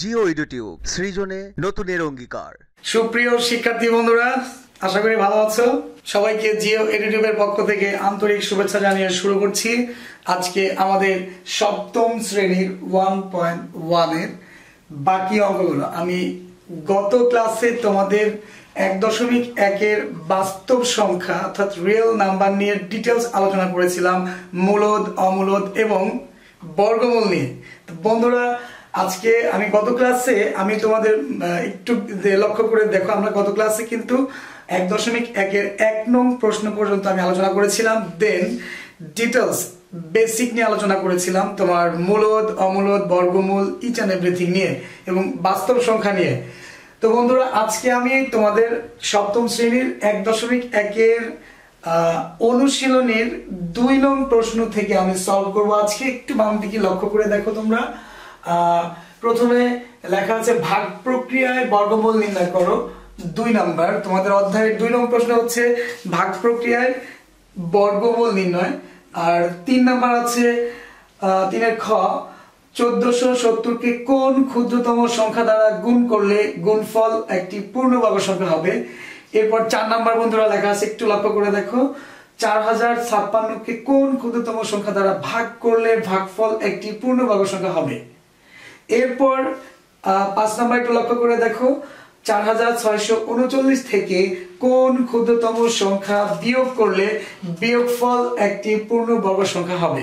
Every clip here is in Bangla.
জিও ইউটিউব সৃজনে নতুনের অঙ্গীকার। সুপ্রিয় শিক্ষার্থী বন্ধুরা, আশা করি ভালো আছো। সবাইকে জিও এডিটিউবের পক্ষ থেকে আন্তরিক শুভেচ্ছা জানিয়ে শুরু করছি। আজকে আমাদের সপ্তম শ্রেণির ওয়ান পয়েন্ট ওয়ানের বাকি অঙ্কগুলো। আমি গত ক্লাসে তোমাদের এক দশমিক একের বাস্তব সংখ্যা, অর্থাৎ রিয়েল নাম্বার নিয়ে ডিটেলস আলোচনা করেছিলাম, মূলদ, অমূলদ এবং বর্গমূল নিয়ে। বন্ধুরা আজকে আমি গত ক্লাসে আমি তোমাদের একটু লক্ষ্য করে দেখো, আমরা গত ক্লাসে কিন্তু এক দশমিক একের এক নং প্রশ্ন পর্যন্ত আমি আলোচনা করেছিলাম দেন ডিটেলস বেসিক নিয়ে আলোচনা করেছিলাম, তোমার মূলদ, অমূলদ, বর্গমূল ইচ অ্যান্ড এভরিথিং নিয়ে, এবং বাস্তব সংখ্যা নিয়ে। তো বন্ধুরা, আজকে আমি তোমাদের সপ্তম শ্রেণির এক দশমিক একের অনুশীলনের দুই নং প্রশ্ন থেকে আমি সলভ করব। আজকে একটু বাম দিকে লক্ষ্য করে দেখো তোমরা। প্রথমে লেখা আছে, ভাগ প্রক্রিয়ায় বর্গমূল নির্ণয় করো। দুই নাম্বার, তোমাদের অধ্যায়ের দুই নম্বর প্রশ্ন হচ্ছে, ভাগ প্রক্রিয়ায় বর্গমূল নির্ণয়। আর তিন নাম্বার আছে তিনের খ, চোদ্দশো সত্তরকে কোন ক্ষুদ্রতম সংখ্যা দ্বারা গুণ করলে গুণফল একটি পূর্ণবর্গ সংখ্যা হবে? এরপর চার নাম্বার বন্ধুরা লেখা আছে, একটু লক্ষ্য করে দেখো চার হাজার ছাপ্পান্নকে কোন ক্ষুদ্রতম সংখ্যা দ্বারা ভাগ করলে ভাগফল একটি পূর্ণবর্গ সংখ্যা হবে? এরপর পাঁচ নাম্বার একটু লক্ষ্য করে দেখো, চার হাজার ছয়শো উনচল্লিশ থেকে কোন ক্ষুদ্রতম সংখ্যা বিয়োগ করলে বিয়োগফল একটি পূর্ণ পূর্ণবর্গ সংখ্যা হবে?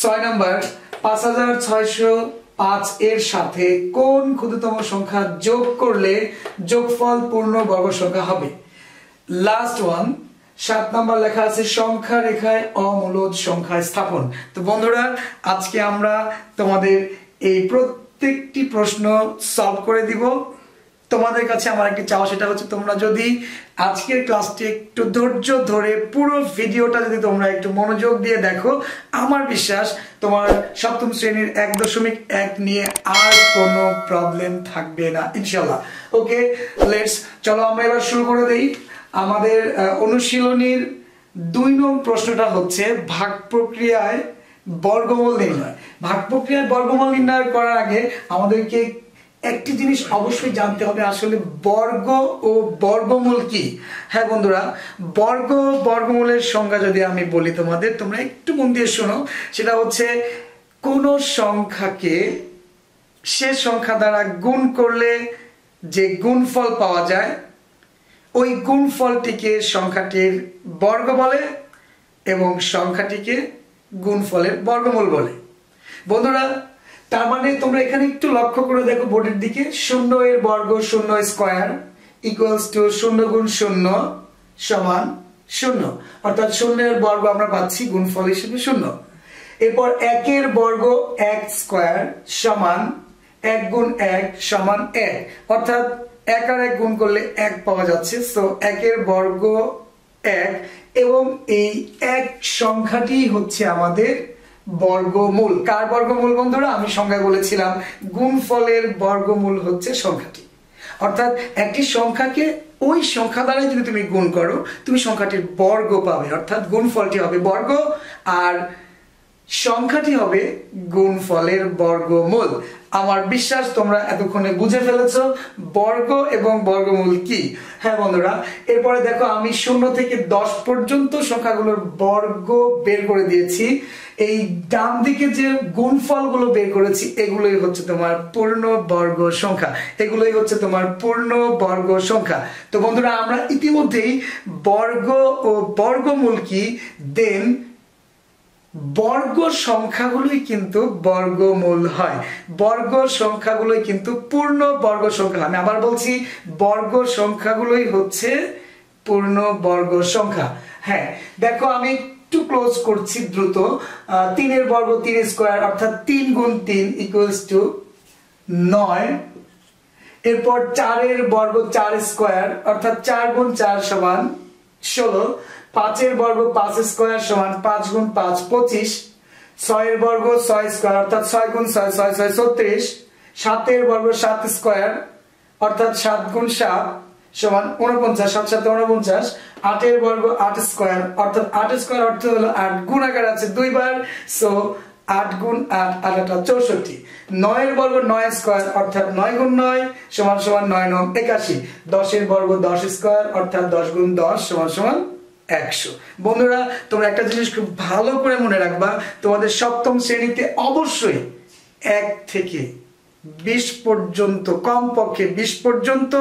ছয় নাম্বার, পাঁচ হাজার ছয়শো পাঁচ এর সাথে কোন ক্ষুদ্রতম সংখ্যা যোগ করলে যোগফল পূর্ণ বর্গ সংখ্যা হবে? লাস্ট ওয়ান, সাত নাম্বার লেখা আছে সংখ্যা রেখায় অমূলদ সংখ্যা স্থাপন। তো বন্ধুরা, আজকে আমরা তোমাদের এই প্রত্যেকটি প্রশ্ন সলভ করে দিব। তোমাদের কাছে আমার একটি চাওয়া, সেটা হচ্ছে তোমরা যদি আজকের ক্লাসটি একটু ধৈর্য ধরে পুরো ভিডিওটা যদি তোমরা একটু মনোযোগ দিয়ে দেখো, আমার বিশ্বাস তোমার সপ্তম শ্রেণির এক দশমিক এক নিয়ে আর কোনো প্রবলেম থাকবে না ইনশাল্লাহ ওকে লেটস চলো আমরা এবার শুরু করে দিই। আমাদের অনুশীলনীর দুই নং প্রশ্নটা হচ্ছে, ভাগ প্রক্রিয়ায় বর্গমূল নির্ণয়। ভাগ প্রক্রিয়ায় বর্গমূল নির্ণয় করার আগে আমাদেরকে একটি জিনিস অবশ্যই জানতে হবে, আসলে বর্গ ও বর্গমূল কি? হ্যাঁ বন্ধুরা, বর্গ বর্গমূলের সংজ্ঞা যদি আমি বলি তোমাদের, তোমরা একটু মন দিয়ে শোনো। সেটা হচ্ছে, কোন সংখ্যাকে সে সংখ্যা দ্বারা গুণ করলে যে গুণফল পাওয়া যায়, ওই গুণফলটিকে সংখ্যাটির বর্গ বলে এবং সংখ্যাটিকে গুণফলের বর্গমূল বলে। বন্ধুরা, তার মানে তোমরা এখানে একটু লক্ষ্য করে দেখো বোর্ডের দিকে শূন্য এর বর্গ শূন্য স্কোয়ার ইকুয়ালস টু শূন্য গুণ শূন্য সমান শূন্য। অর্থাৎ শূন্যের বর্গ আমরা পাচ্ছি গুণফল হিসেবে শূন্য। এরপর একের বর্গ এক স্কোয়ার সমান এক গুণ এক সমান এক। অর্থাৎ এক আর এক গুণ করলে এক পাওয়া যাচ্ছে। তো একের বর্গ এক এবং এই এক সংখ্যাটি হচ্ছে আমাদের বর্গমূল। কার বর্গমূল বন্ধুরা? আমি সংখ্যায় বলেছিলাম, গুণফলের বর্গমূল হচ্ছে সংখ্যাটি। অর্থাৎ একটি সংখ্যাকে ওই সংখ্যা দ্বারাই যদি তুমি গুণ করো, তুমি সংখ্যাটির বর্গ পাবে। অর্থাৎ গুণফলটি হবে বর্গ আর সংখ্যাটি হবে গুণফলের বর্গমূল। আমার বিশ্বাস, তোমরা এতক্ষণে বুঝে ফেলেছ বর্গ এবং বর্গমূল কি। হ্যাঁ বন্ধুরা, এরপরে দেখো, আমি শূন্য থেকে দশ পর্যন্ত সংখ্যাগুলোর বর্গ বের করে দিয়েছি। এই ডান দিকে যে গুণফলগুলো বের করেছি, এগুলোই হচ্ছে তোমার পূর্ণ বর্গ সংখ্যা। এগুলোই হচ্ছে তোমার পূর্ণ বর্গ সংখ্যা। তো বন্ধুরা, আমরা ইতিমধ্যেই বর্গ ও বর্গমূল কি, দেন বর্গ সংখ্যাগুলোই কিন্তু বর্গমূল হয়। বর্গ সংখ্যাগুলোই কিন্তু পূর্ণ বর্গ সংখ্যা। আমি আবার বলছি, বর্গ সংখ্যাগুলোই হচ্ছে পূর্ণ বর্গ সংখ্যা। হ্যাঁ দেখো আমি একটু ক্লোজ করছি দ্রুত। তিনের বর্গ তিন স্কোয়ার অর্থাৎ তিন গুণ তিন ইকুয়ালস টু নয়। এরপর চারের বর্গ চার স্কোয়ার অর্থাৎ চার গুণ চার সমান ষোলো। পাঁচের বর্গ পাঁচ স্কোয়ার সমান পাঁচ গুণ পাঁচ পঁচিশ, ছয়ের বর্গ ছয় স্কোয়ার, অর্থাৎ ছয় গুণ ছয় ছয় ছয়, ছত্রিশ, সাতের বর্গ সাত স্কোয়ার, অর্থাৎ সাত গুণ সাত সমান উনপঞ্চাশ সাত সাথে উনপঞ্চাশ আটের বর্গ আট স্কোয়ার, অর্থাৎ আট স্কোয়ার অর্থ হলো আট, গুণাকার আছে দুইবার, সো আট গুণ আট আট, আটা চৌষট্টি। নয়ের বর্গ নয় স্কোয়ার, অর্থাৎ নয় গুণ নয় সমান সমান নয় নয় একাশি। দশের বর্গ দশ স্কোয়ার, অর্থাৎ দশ গুণ দশ সমান সমান একশো। বন্ধুরা, তোমরা একটা জিনিস খুব ভালো করে মনে রাখবা, তোমাদের সপ্তম শ্রেণীতে অবশ্যই এক থেকে বিশ পর্যন্ত, কমপক্ষে বিশ পর্যন্ত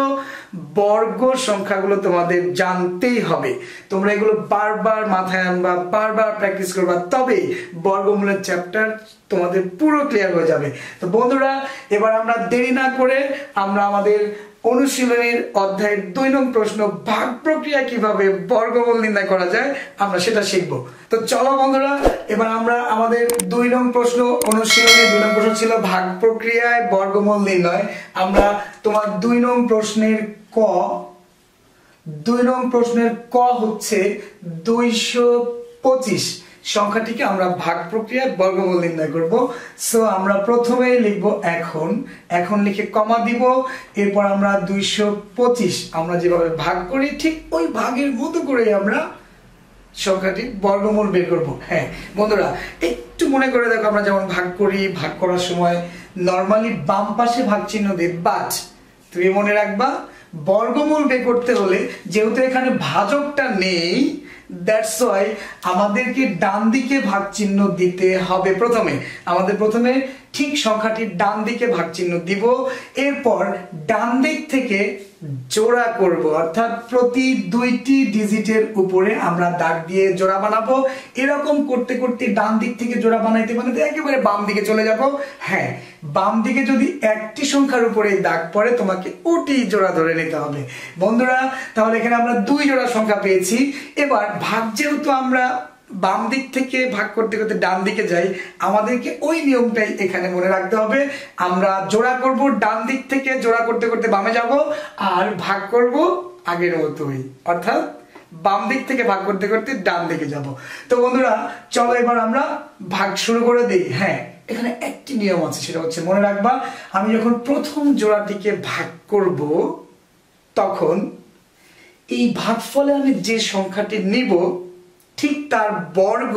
বর্গ সংখ্যাগুলো তোমাদের জানতেই হবে। তোমরা এগুলো বারবার মাথায় আনবা, বারবার প্র্যাকটিস করবা, তবে বর্গমূলের চ্যাপ্টার তোমাদের পুরো ক্লিয়ার হয়ে যাবে। তো বন্ধুরা, এবার আমরা দেরি না করে আমরা আমাদের অনুশীলনের অধ্যায়ের দুই নং প্রশ্ন, ভাগ প্রক্রিয়া কীভাবে বর্গমূল নির্ণয় করা যায়, আমরা সেটা শিখব। তো চলো বন্ধুরা, এবার আমরা আমাদের দুই নং প্রশ্ন, অনুশীলনের দুই নং প্রশ্ন ছিল ভাগ প্রক্রিয়ায় বর্গমূল নির্ণয়। আমরা তোমার দুই নং প্রশ্নের ক, দুই নং প্রশ্নের ক হচ্ছে দুইশো পঁচিশ। সংখ্যাটিকে আমরা ভাগ প্রক্রিয়ায় বর্গমূল নির্ণয় করব। সো আমরা প্রথমেই লিখব এখন। এখন লিখে কমা দিব। এরপর আমরা দুইশো পঁচিশ আমরা যেভাবে ভাগ করি, ঠিক ওই ভাগের মতো করে আমরা সংখ্যাটি বর্গমূল বের করব। হ্যাঁ বন্ধুরা, একটু মনে করে দেখো আমরা যেমন ভাগ করি, ভাগ করার সময় নর্মালি বাম পাশে ভাগ চিহ্ন দিই বাট তুমি মনে রাখবা, বর্গমূল বের করতে হলে যেহেতু এখানে ভাজকটা নেই দ্যাটস ওয়াই আমাদেরকে ডান দিকে ভাগ চিহ্ন দিতে হবে প্রথমে। আমাদের প্রথমে ঠিক সংখ্যাটির ডান দিকে ভাগ চিহ্ন দিব। এরপর ডান দিক থেকে জোড়া করব, অর্থাৎ প্রতি দুইটি ডিজিটের উপরে আমরা দাগ দিয়ে জোড়া বানাবো। এরকম করতে করতে ডান দিক থেকে জোড়া বানাইতে বানাইতে একেবারে বাম দিকে চলে যাব। হ্যাঁ বাম দিকে যদি একটি সংখ্যার উপরে দাগ পড়ে, তোমাকে ওটি জোড়া ধরে নিতে হবে। বন্ধুরা, তাহলে এখানে আমরা দুই জোড়া সংখ্যা পেয়েছি। এবার ভাগ যেহেতু আমরা বাম দিক থেকে ভাগ করতে করতে ডান দিকে যাই, আমাদেরকে ওই নিয়মটাই এখানে মনে রাখতে হবে। আমরা জোড়া করব, ডান দিক থেকে জোড়া করতে করতে বামে যাব, আর ভাগ করব আগের মতোই। অর্থাৎ বাম দিক থেকে ভাগ করতে করতে ডান দিকে যাব। তো বন্ধুরা, চলো এবার আমরা ভাগ শুরু করে দিই। হ্যাঁ এখানে একটি নিয়ম আছে, সেটা হচ্ছে মনে রাখবা, আমি যখন প্রথম জোড়াটিকে ভাগ করব, তখন এই ভাগফলে আমি যে সংখ্যাটি নিব ঠিক তার বর্গ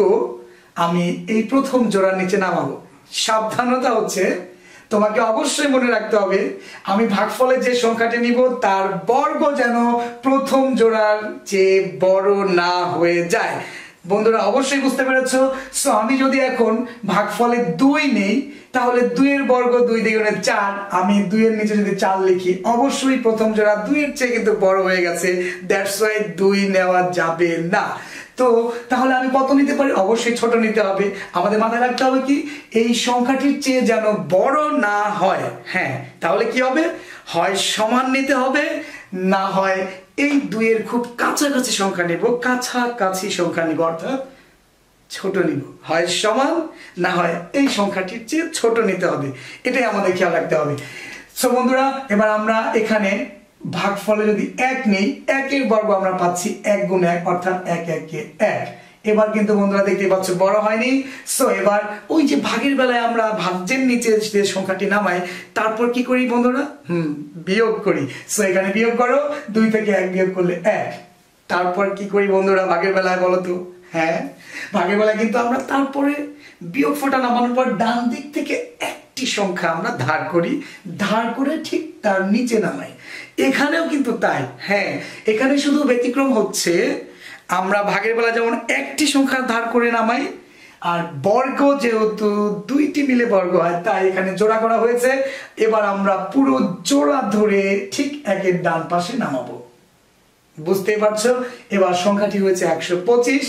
আমি এই প্রথম জোড়ার নিচে নামাবো। সাবধানতা হচ্ছে, তোমাকে অবশ্যই মনে রাখতে হবে, আমি ভাগফলে যে সংখ্যাটি নিব, তার বর্গ যেন প্রথম জোড়ার চেয়ে বড় না হয়ে যায়। বন্ধুরা, অবশ্যই বুঝতে পেরেছ? সো আমি যদি এখন ভাগফলে দুই নেই, তাহলে দুইয়ের বর্গ দুই দ্বিগুণে চার, আমি দুইয়ের নিচে যদি চার লিখি, অবশ্যই প্রথম জোড়া দুইয়ের চেয়ে কিন্তু বড় হয়ে গেছে। দ্যাটস ওয়াই দুই নেওয়া যাবে না। তো তাহলে আমি কত নিতে পারি? অবশ্যই ছোট নিতে হবে। আমাদের মাথায় রাখতে হবে কি, এই সংখ্যাটির চেয়ে যেন বড় না হয়। হ্যাঁ তাহলে কি হবে? হয় সমান নিতে হবে, না হয় এই দুইয়ের খুব কাছাকাছি সংখ্যা নিব। কাছাকাছি সংখ্যা নিব, অর্থাৎ ছোট নিব। হয় সমান, না হয় এই সংখ্যাটির চেয়ে ছোট নিতে হবে। এটাই আমাদের খেয়াল রাখতে হবে। সো বন্ধুরা, এবার আমরা এখানে ভাগফলে যদি এক নেই, একের বর্গ আমরা পাচ্ছি এক গুণ এক, অর্থাৎ এক, একে এক। এবার কিন্তু বন্ধুরা দেখতে পাচ্ছ, বড় হয়নি। সো এবার ওই যে ভাগের বেলায় আমরা ভাজ্যের নিচে যে সংখ্যাটি নামাই, তারপর কি করি বন্ধুরা? হুম, বিয়োগ করি। সো এখানে বিয়োগ করো, দুই থেকে এক বিয়োগ করলে এক। তারপর কি করি বন্ধুরা ভাগের বেলায় বলো তো? হ্যাঁ ভাগের বেলায় কিন্তু আমরা তারপরে বিয়োগ ফোটা নামানোর পর ডান দিক থেকে একটি সংখ্যা আমরা ধার করি। ধার করে ঠিক তার নিচে নামাই। এখানেও কিন্তু তাই। হ্যাঁ এখানে শুধু ব্যতিক্রম হচ্ছে, আমরা ভাগের বেলা যেমন একটি সংখ্যা ধার করে নামাই, আর বর্গ যেহেতু দুইটি মিলে বর্গ হয়, তাই এখানে জোড়া করা হয়েছে। এবার আমরা পুরো জোড়া ধরে ঠিক একের ডান পাশে নামাবো। বুঝতেই পারছ? এবার সংখ্যাটি হয়েছে একশো পঁচিশ।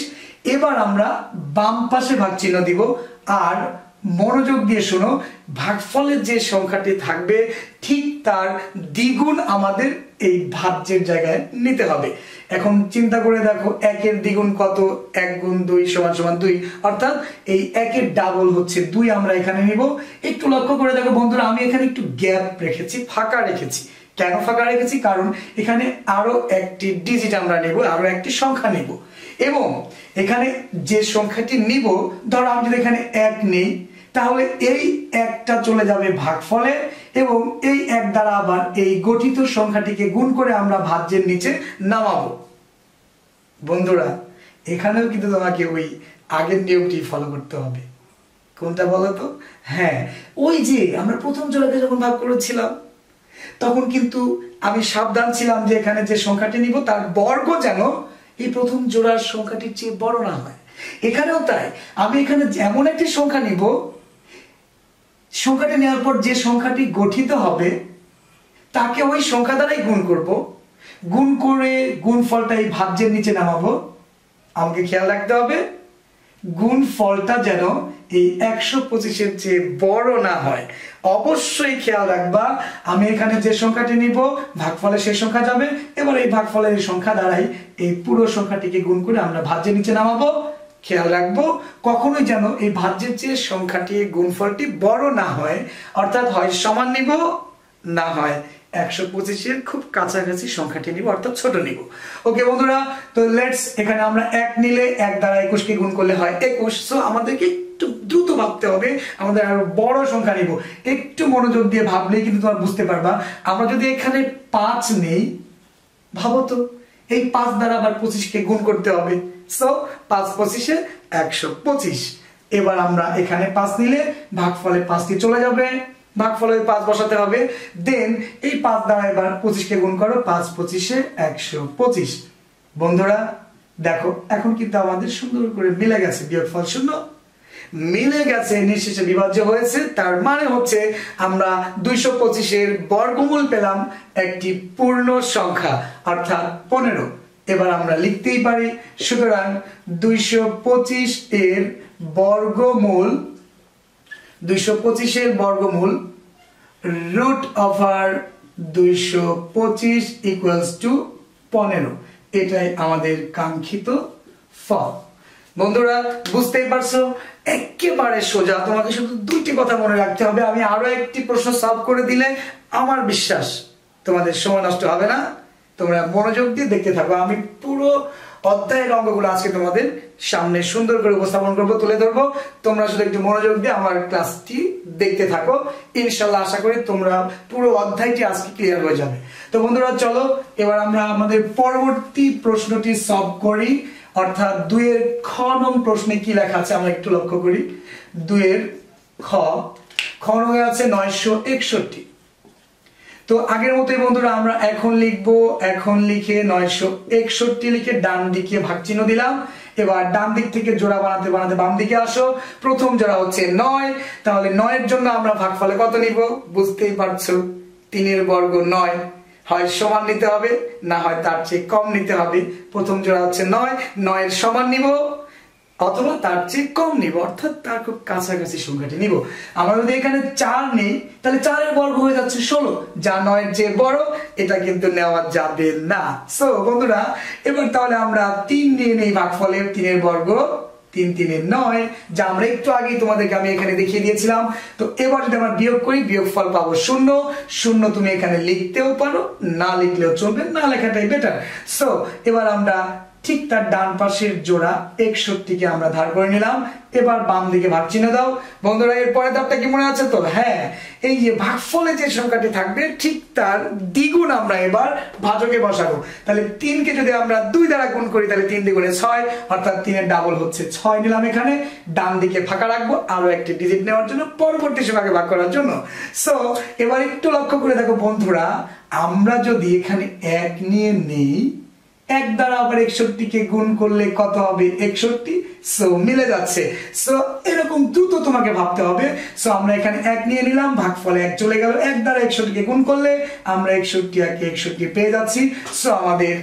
এবার আমরা বাম পাশে ভাগ চিহ্ন দিব, আর মনোযোগ দিয়ে শোনো। ভাগফলের যে সংখ্যাটি থাকবে, ঠিক তার দ্বিগুণ আমাদের এই ভাজ্যের জায়গায় নিতে হবে। এখন চিন্তা করে দেখো, একের দ্বিগুণ কত? এক গুণ দুই সমান সমান দুই। অর্থাৎ এই একের ডাবল হচ্ছে দুই আমরা এখানে নিব। একটু লক্ষ্য করে দেখো বন্ধুরা, আমি এখানে একটু গ্যাপ রেখেছি, ফাঁকা রেখেছি। কেন ফাঁকা রেখেছি? কারণ এখানে আরও একটি ডিজিট আমরা নেব, আরও একটি সংখ্যা নেব। এবং এখানে যে সংখ্যাটি নিব, ধরো আমি যদি এখানে এক নেই তাহলে এই একটা চলে যাবে ভাগফলে এবং এই এক দ্বারা আবার এই গঠিত সংখ্যাটিকে গুণ করে আমরা ভাজ্যের নিচে নামাবো। বন্ধুরা, এখানেও কিন্তু তোমাকে ওই আগের নিয়মটি ফলো করতে হবে। কোনটা বলো তো? হ্যাঁ ওই যে আমরা প্রথম জোড়াকে যখন ভাগ করেছিলাম, তখন কিন্তু আমি সাবধান ছিলাম যে এখানে যে সংখ্যাটি নিব, তার বর্গ যেন এই প্রথম জোড়ার সংখ্যাটির চেয়ে বড় না হয়। এখানেও তাই, আমি এখানে এমন একটি সংখ্যা নিব সংখ্যাটি নেওয়ার পর যে সংখ্যাটি গঠিত হবে, তাকে ওই সংখ্যা দ্বারাই গুণ করব। গুণ করে গুণ ফলটা এই ভাজ্যের নিচে নামাবো। আমাকে খেয়াল রাখতে হবে গুণ ফলটা যেন এই একশো পঁচিশের চেয়ে বড় না হয়। অবশ্যই খেয়াল রাখবা, আমি এখানে যে সংখ্যাটি নিব ভাগফলে সেই সংখ্যা যাবে। এবার এই ভাগফলের এই সংখ্যা দ্বারাই এই পুরো সংখ্যাটিকে গুণ করে আমরা ভাজ্যের নিচে নামাবো। খেয়াল রাখব, কখনোই যেন এই ভাজ্যের চেয়ে সংখ্যাটি, গুণফলটি বড় না হয়। অর্থাৎ হয় সমান নিব, না হয় একশো পঁচিশের খুব কাছাকাছি সংখ্যাটি নিব, অর্থাৎ ছোট নিব। ওকে বন্ধুরা, তো লেটস এখানে আমরা এক নিলে এক দ্বারা একুশকে গুণ করলে হয় একুশ। সো আমাদেরকে একটু দ্রুত ভাবতে হবে, আমাদের আরও বড় সংখ্যা নিব। একটু মনোযোগ দিয়ে ভাবলেই কিন্তু তোমার বুঝতে পারবা। আমরা যদি এখানে পাঁচ নেই, ভাবো তো, এই পাঁচ দ্বারা আবার পঁচিশকে গুণ করতে হবে। সো পাঁচ পঁচিশে একশো পঁচিশ। এবার আমরা এখানে পাঁচ নিলে ভাগফলে পাঁচটি চলে যাবে। ভাগফলে পাঁচ বসাতে হবে। দেন এই পাঁচ দ্বারা এবার পঁচিশকে গুণ করো, পাঁচ পঁচিশে একশো পঁচিশ। বন্ধুরা, দেখো, এখন কিন্তু আমাদের সুন্দর করে মিলে গেছে বিয়োগফল শূন্য। মিলে গেছে, নিঃশেষে বিভাজ্য হয়েছে, তার মানে হচ্ছে আমরা দুইশো পঁচিশের বর্গমূল পেলাম একটি পূর্ণ সংখ্যা, অর্থাৎ পনেরো। এবার আমরা লিখতেই পারি, সুতরাং দুইশো পঁচিশ এর বর্গমূল, দুইশো পঁচিশের বর্গমূল রুট ওভার দুইশো পঁচিশ ইকুয়ালস টু পনেরো। এটাই আমাদের কাঙ্ক্ষিত ফল। বন্ধুরা, বুঝতেই পারছ? একেবারে সোজা। তোমাকে শুধু দুইটি কথা মনে রাখতে হবে। আমি আরও একটি প্রশ্ন সলভ করে দিলে আমার বিশ্বাস তোমাদের সময় নষ্ট হবে না। তোমরা মনোযোগ দিয়ে দেখতে থাকো। আমি পুরো অধ্যায়ের অঙ্গগুলো আজকে তোমাদের সামনে সুন্দর করে উপস্থাপন করব, তুলে ধরবো। তোমরা শুধু একটু মনোযোগ দিয়ে আমার ক্লাসটি দেখতে থাকো। ইনশাল্লাহ আশা করি তোমরা পুরো অধ্যায়টি আজকে ক্লিয়ার হয়ে যাবে। তো বন্ধুরা, চলো, এবার আমরা আমাদের পরবর্তী প্রশ্নটি সলভ করি। অর্থাৎ দুইয়ের খ নং প্রশ্নে কি লেখা আছে আমরা একটু লক্ষ্য করি। দুইয়ের খ খ নং আছে নয়শো একষট্টি। তো আগের মতোই বন্ধুরা আমরা এখন লিখব, এখন লিখে নয়শো একষট্টি লিখে ডান দিকে ভাগ চিহ্ন দিলাম। এবার ডান দিক থেকে জোড়া বানাতে বানাতে বাম দিকে আসো। প্রথম জোড়া হচ্ছে নয়। তাহলে নয়ের জন্য আমরা ভাগফলে কত নিব? বুঝতেই পারছ, তিনের বর্গ নয়। হয় সমান নিতে হবে, না হয় তার চেয়ে কম নিতে হবে। প্রথম জোড়া হচ্ছে নয়। নয়ের সমান নিব। অথবা তার চেয়ে কম নিব অর্থাৎ তার খুব কাছাকাছি সংখ্যাটি নিব। আমরা যদি এখানে চার নেই, তাহলে চারের বর্গ হয়ে যাচ্ছে ষোলো। যা নয়ের যে বড়, এটা কিন্তু নেওয়া যাবে না। সো বন্ধুরা, এবার তাহলে আমরা তিন নিয়ে নেই ভাগফলের তিনের বর্গ তিন তিনের নয়, যা আমরা একটু আগেই তোমাদেরকে আমি এখানে দেখিয়ে দিয়েছিলাম। তো এবার যদি আমরা বিয়োগ করি বিয়োগ ফল পাবো শূন্য। শূন্য তুমি এখানে লিখতেও পারো, না লিখলেও চলবে, না লেখাটাই বেটার সো এবার আমরা ঠিক তার ডান পাশের জোড়া একষট্টিকে আমরা ধার করে নিলাম। এবার বাম দিকে ভাগ চিহ্ন দাও। বন্ধুরা, এর পরের ধাপটা কি মনে আছে তো? হ্যাঁ এই যে ভাগফলে যে সংখ্যাটি থাকবে, ঠিক তার দ্বিগুণ আমরা এবার ভাজকে বসাবো। তাহলে তিনকে যদি আমরা দুই দ্বারা গুণ করি, তাহলে তিন দ্বিগুণে ছয়, অর্থাৎ তিনের ডাবল হচ্ছে ছয় নিলাম এখানে। ডান দিকে ফাঁকা রাখব আরও একটি ডিজিট নেওয়ার জন্য, পরবর্তী সংখ্যাকে ভাগ করার জন্য। সো এবার একটু লক্ষ্য করে দেখো বন্ধুরা, আমরা যদি এখানে এক নিয়ে নেই এক দ্বারা আবার একষট্টিকে গুণ করলে কত হবে? একষট্টি সো মিলে যাচ্ছে। সো এরকম দ্রুত তোমাকে ভাবতে হবে। সো আমরা এখানে এক নিয়ে নিলাম, ভাগফলে এক চলে গেল। এক দ্বারা একষট্টিকে গুণ করলে আমরা একষট্টি একে একষট্টি পেয়ে যাচ্ছি। সো আমাদের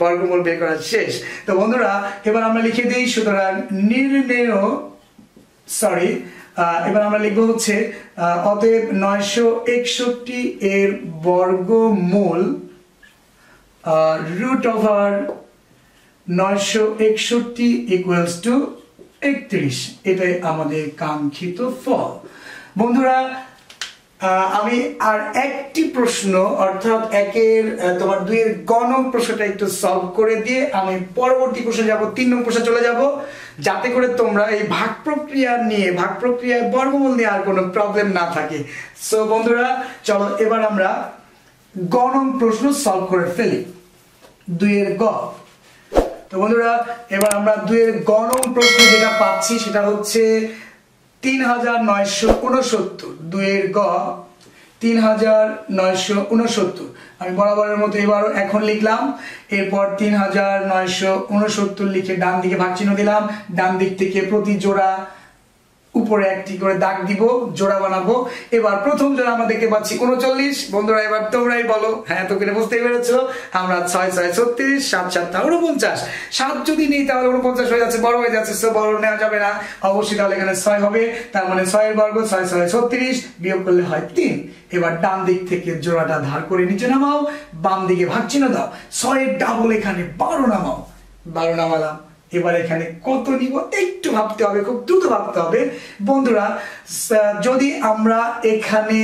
বর্গমূল বের করা শেষ। তো বন্ধুরা, এবার আমরা লিখে দিই, সুতরাং নির্ণেয় সরি এবার আমরা লিখব হচ্ছে অতএব নয়শো একষট্টি এর বর্গমূল রুট ওভার নয়শো একষট্টি ইকুয়ালস টু একত্রিশ। এটাই আমাদের কাঙ্ক্ষিত ফল। বন্ধুরা আমি আর একটি প্রশ্ন, অর্থাৎ একের তোমার দুইয়ের গণক প্রশ্নটা একটু সলভ করে দিয়ে আমি পরবর্তী প্রশ্নে যাব, তিন নম্বর প্রশ্নে চলে যাব, যাতে করে তোমরা এই ভাগ প্রক্রিয়া নিয়ে, ভাগ প্রক্রিয়ার বর্গমূল নিয়ে আর কোনো প্রবলেম না থাকে। সো বন্ধুরা, চলো এবার আমরা গণন প্রশ্ন সলভ করে ফেলি। দুইয়ের গ। তো বন্ধুরা, এবার আমরা দুইয়ের গণন প্রশ্ন যেটা পাচ্ছি সেটা হচ্ছে তিন হাজার নয়শো উনসত্তর। দুইয়ের গ তিন হাজার নয়শো উনসত্তর। আমি বরাবরের মতো এবারও এখন লিখলাম, এরপর তিন হাজার নয়শো উনসত্তর লিখে ডান দিকে ভাগ চিহ্ন দিলাম ডান দিক থেকে প্রতি জোড়া উপরে একটি করে দাগ দিব, জোড়া বানাবো। এবার প্রথম জোড়া আমরা দেখতে পাচ্ছি উনচল্লিশ। বন্ধুরা, এবার তোমরাই বলো। হ্যাঁ তো কিনে বুঝতেই পেরেছ। আমরা ছয় ছয়, ছত্রিশ, সাত সাতটা উনপঞ্চাশ। সাত যদি নেই, তাহলে উনপঞ্চাশ হয়ে যাচ্ছে, বড় হয়ে যাচ্ছে সো বড় নেওয়া যাবে না। অবশ্যই তাহলে এখানে ছয় হবে। তার মানে ছয়ের বর্গ, ছয় ছয়, ছত্রিশ, বিয়োগ করলে হয় তিন। এবার ডান দিক থেকে জোড়াটা ধার করে নিচে নামাও। বাম দিকে ভাগ চিহ্ন দাও। ছয়ের ডাবল এখানে বারো নামাও। বারো নামালাম। এবার এখানে কত নিব? একটু ভাবতে হবে, খুব দ্রুত ভাবতে হবে। বন্ধুরা যদি আমরা এখানে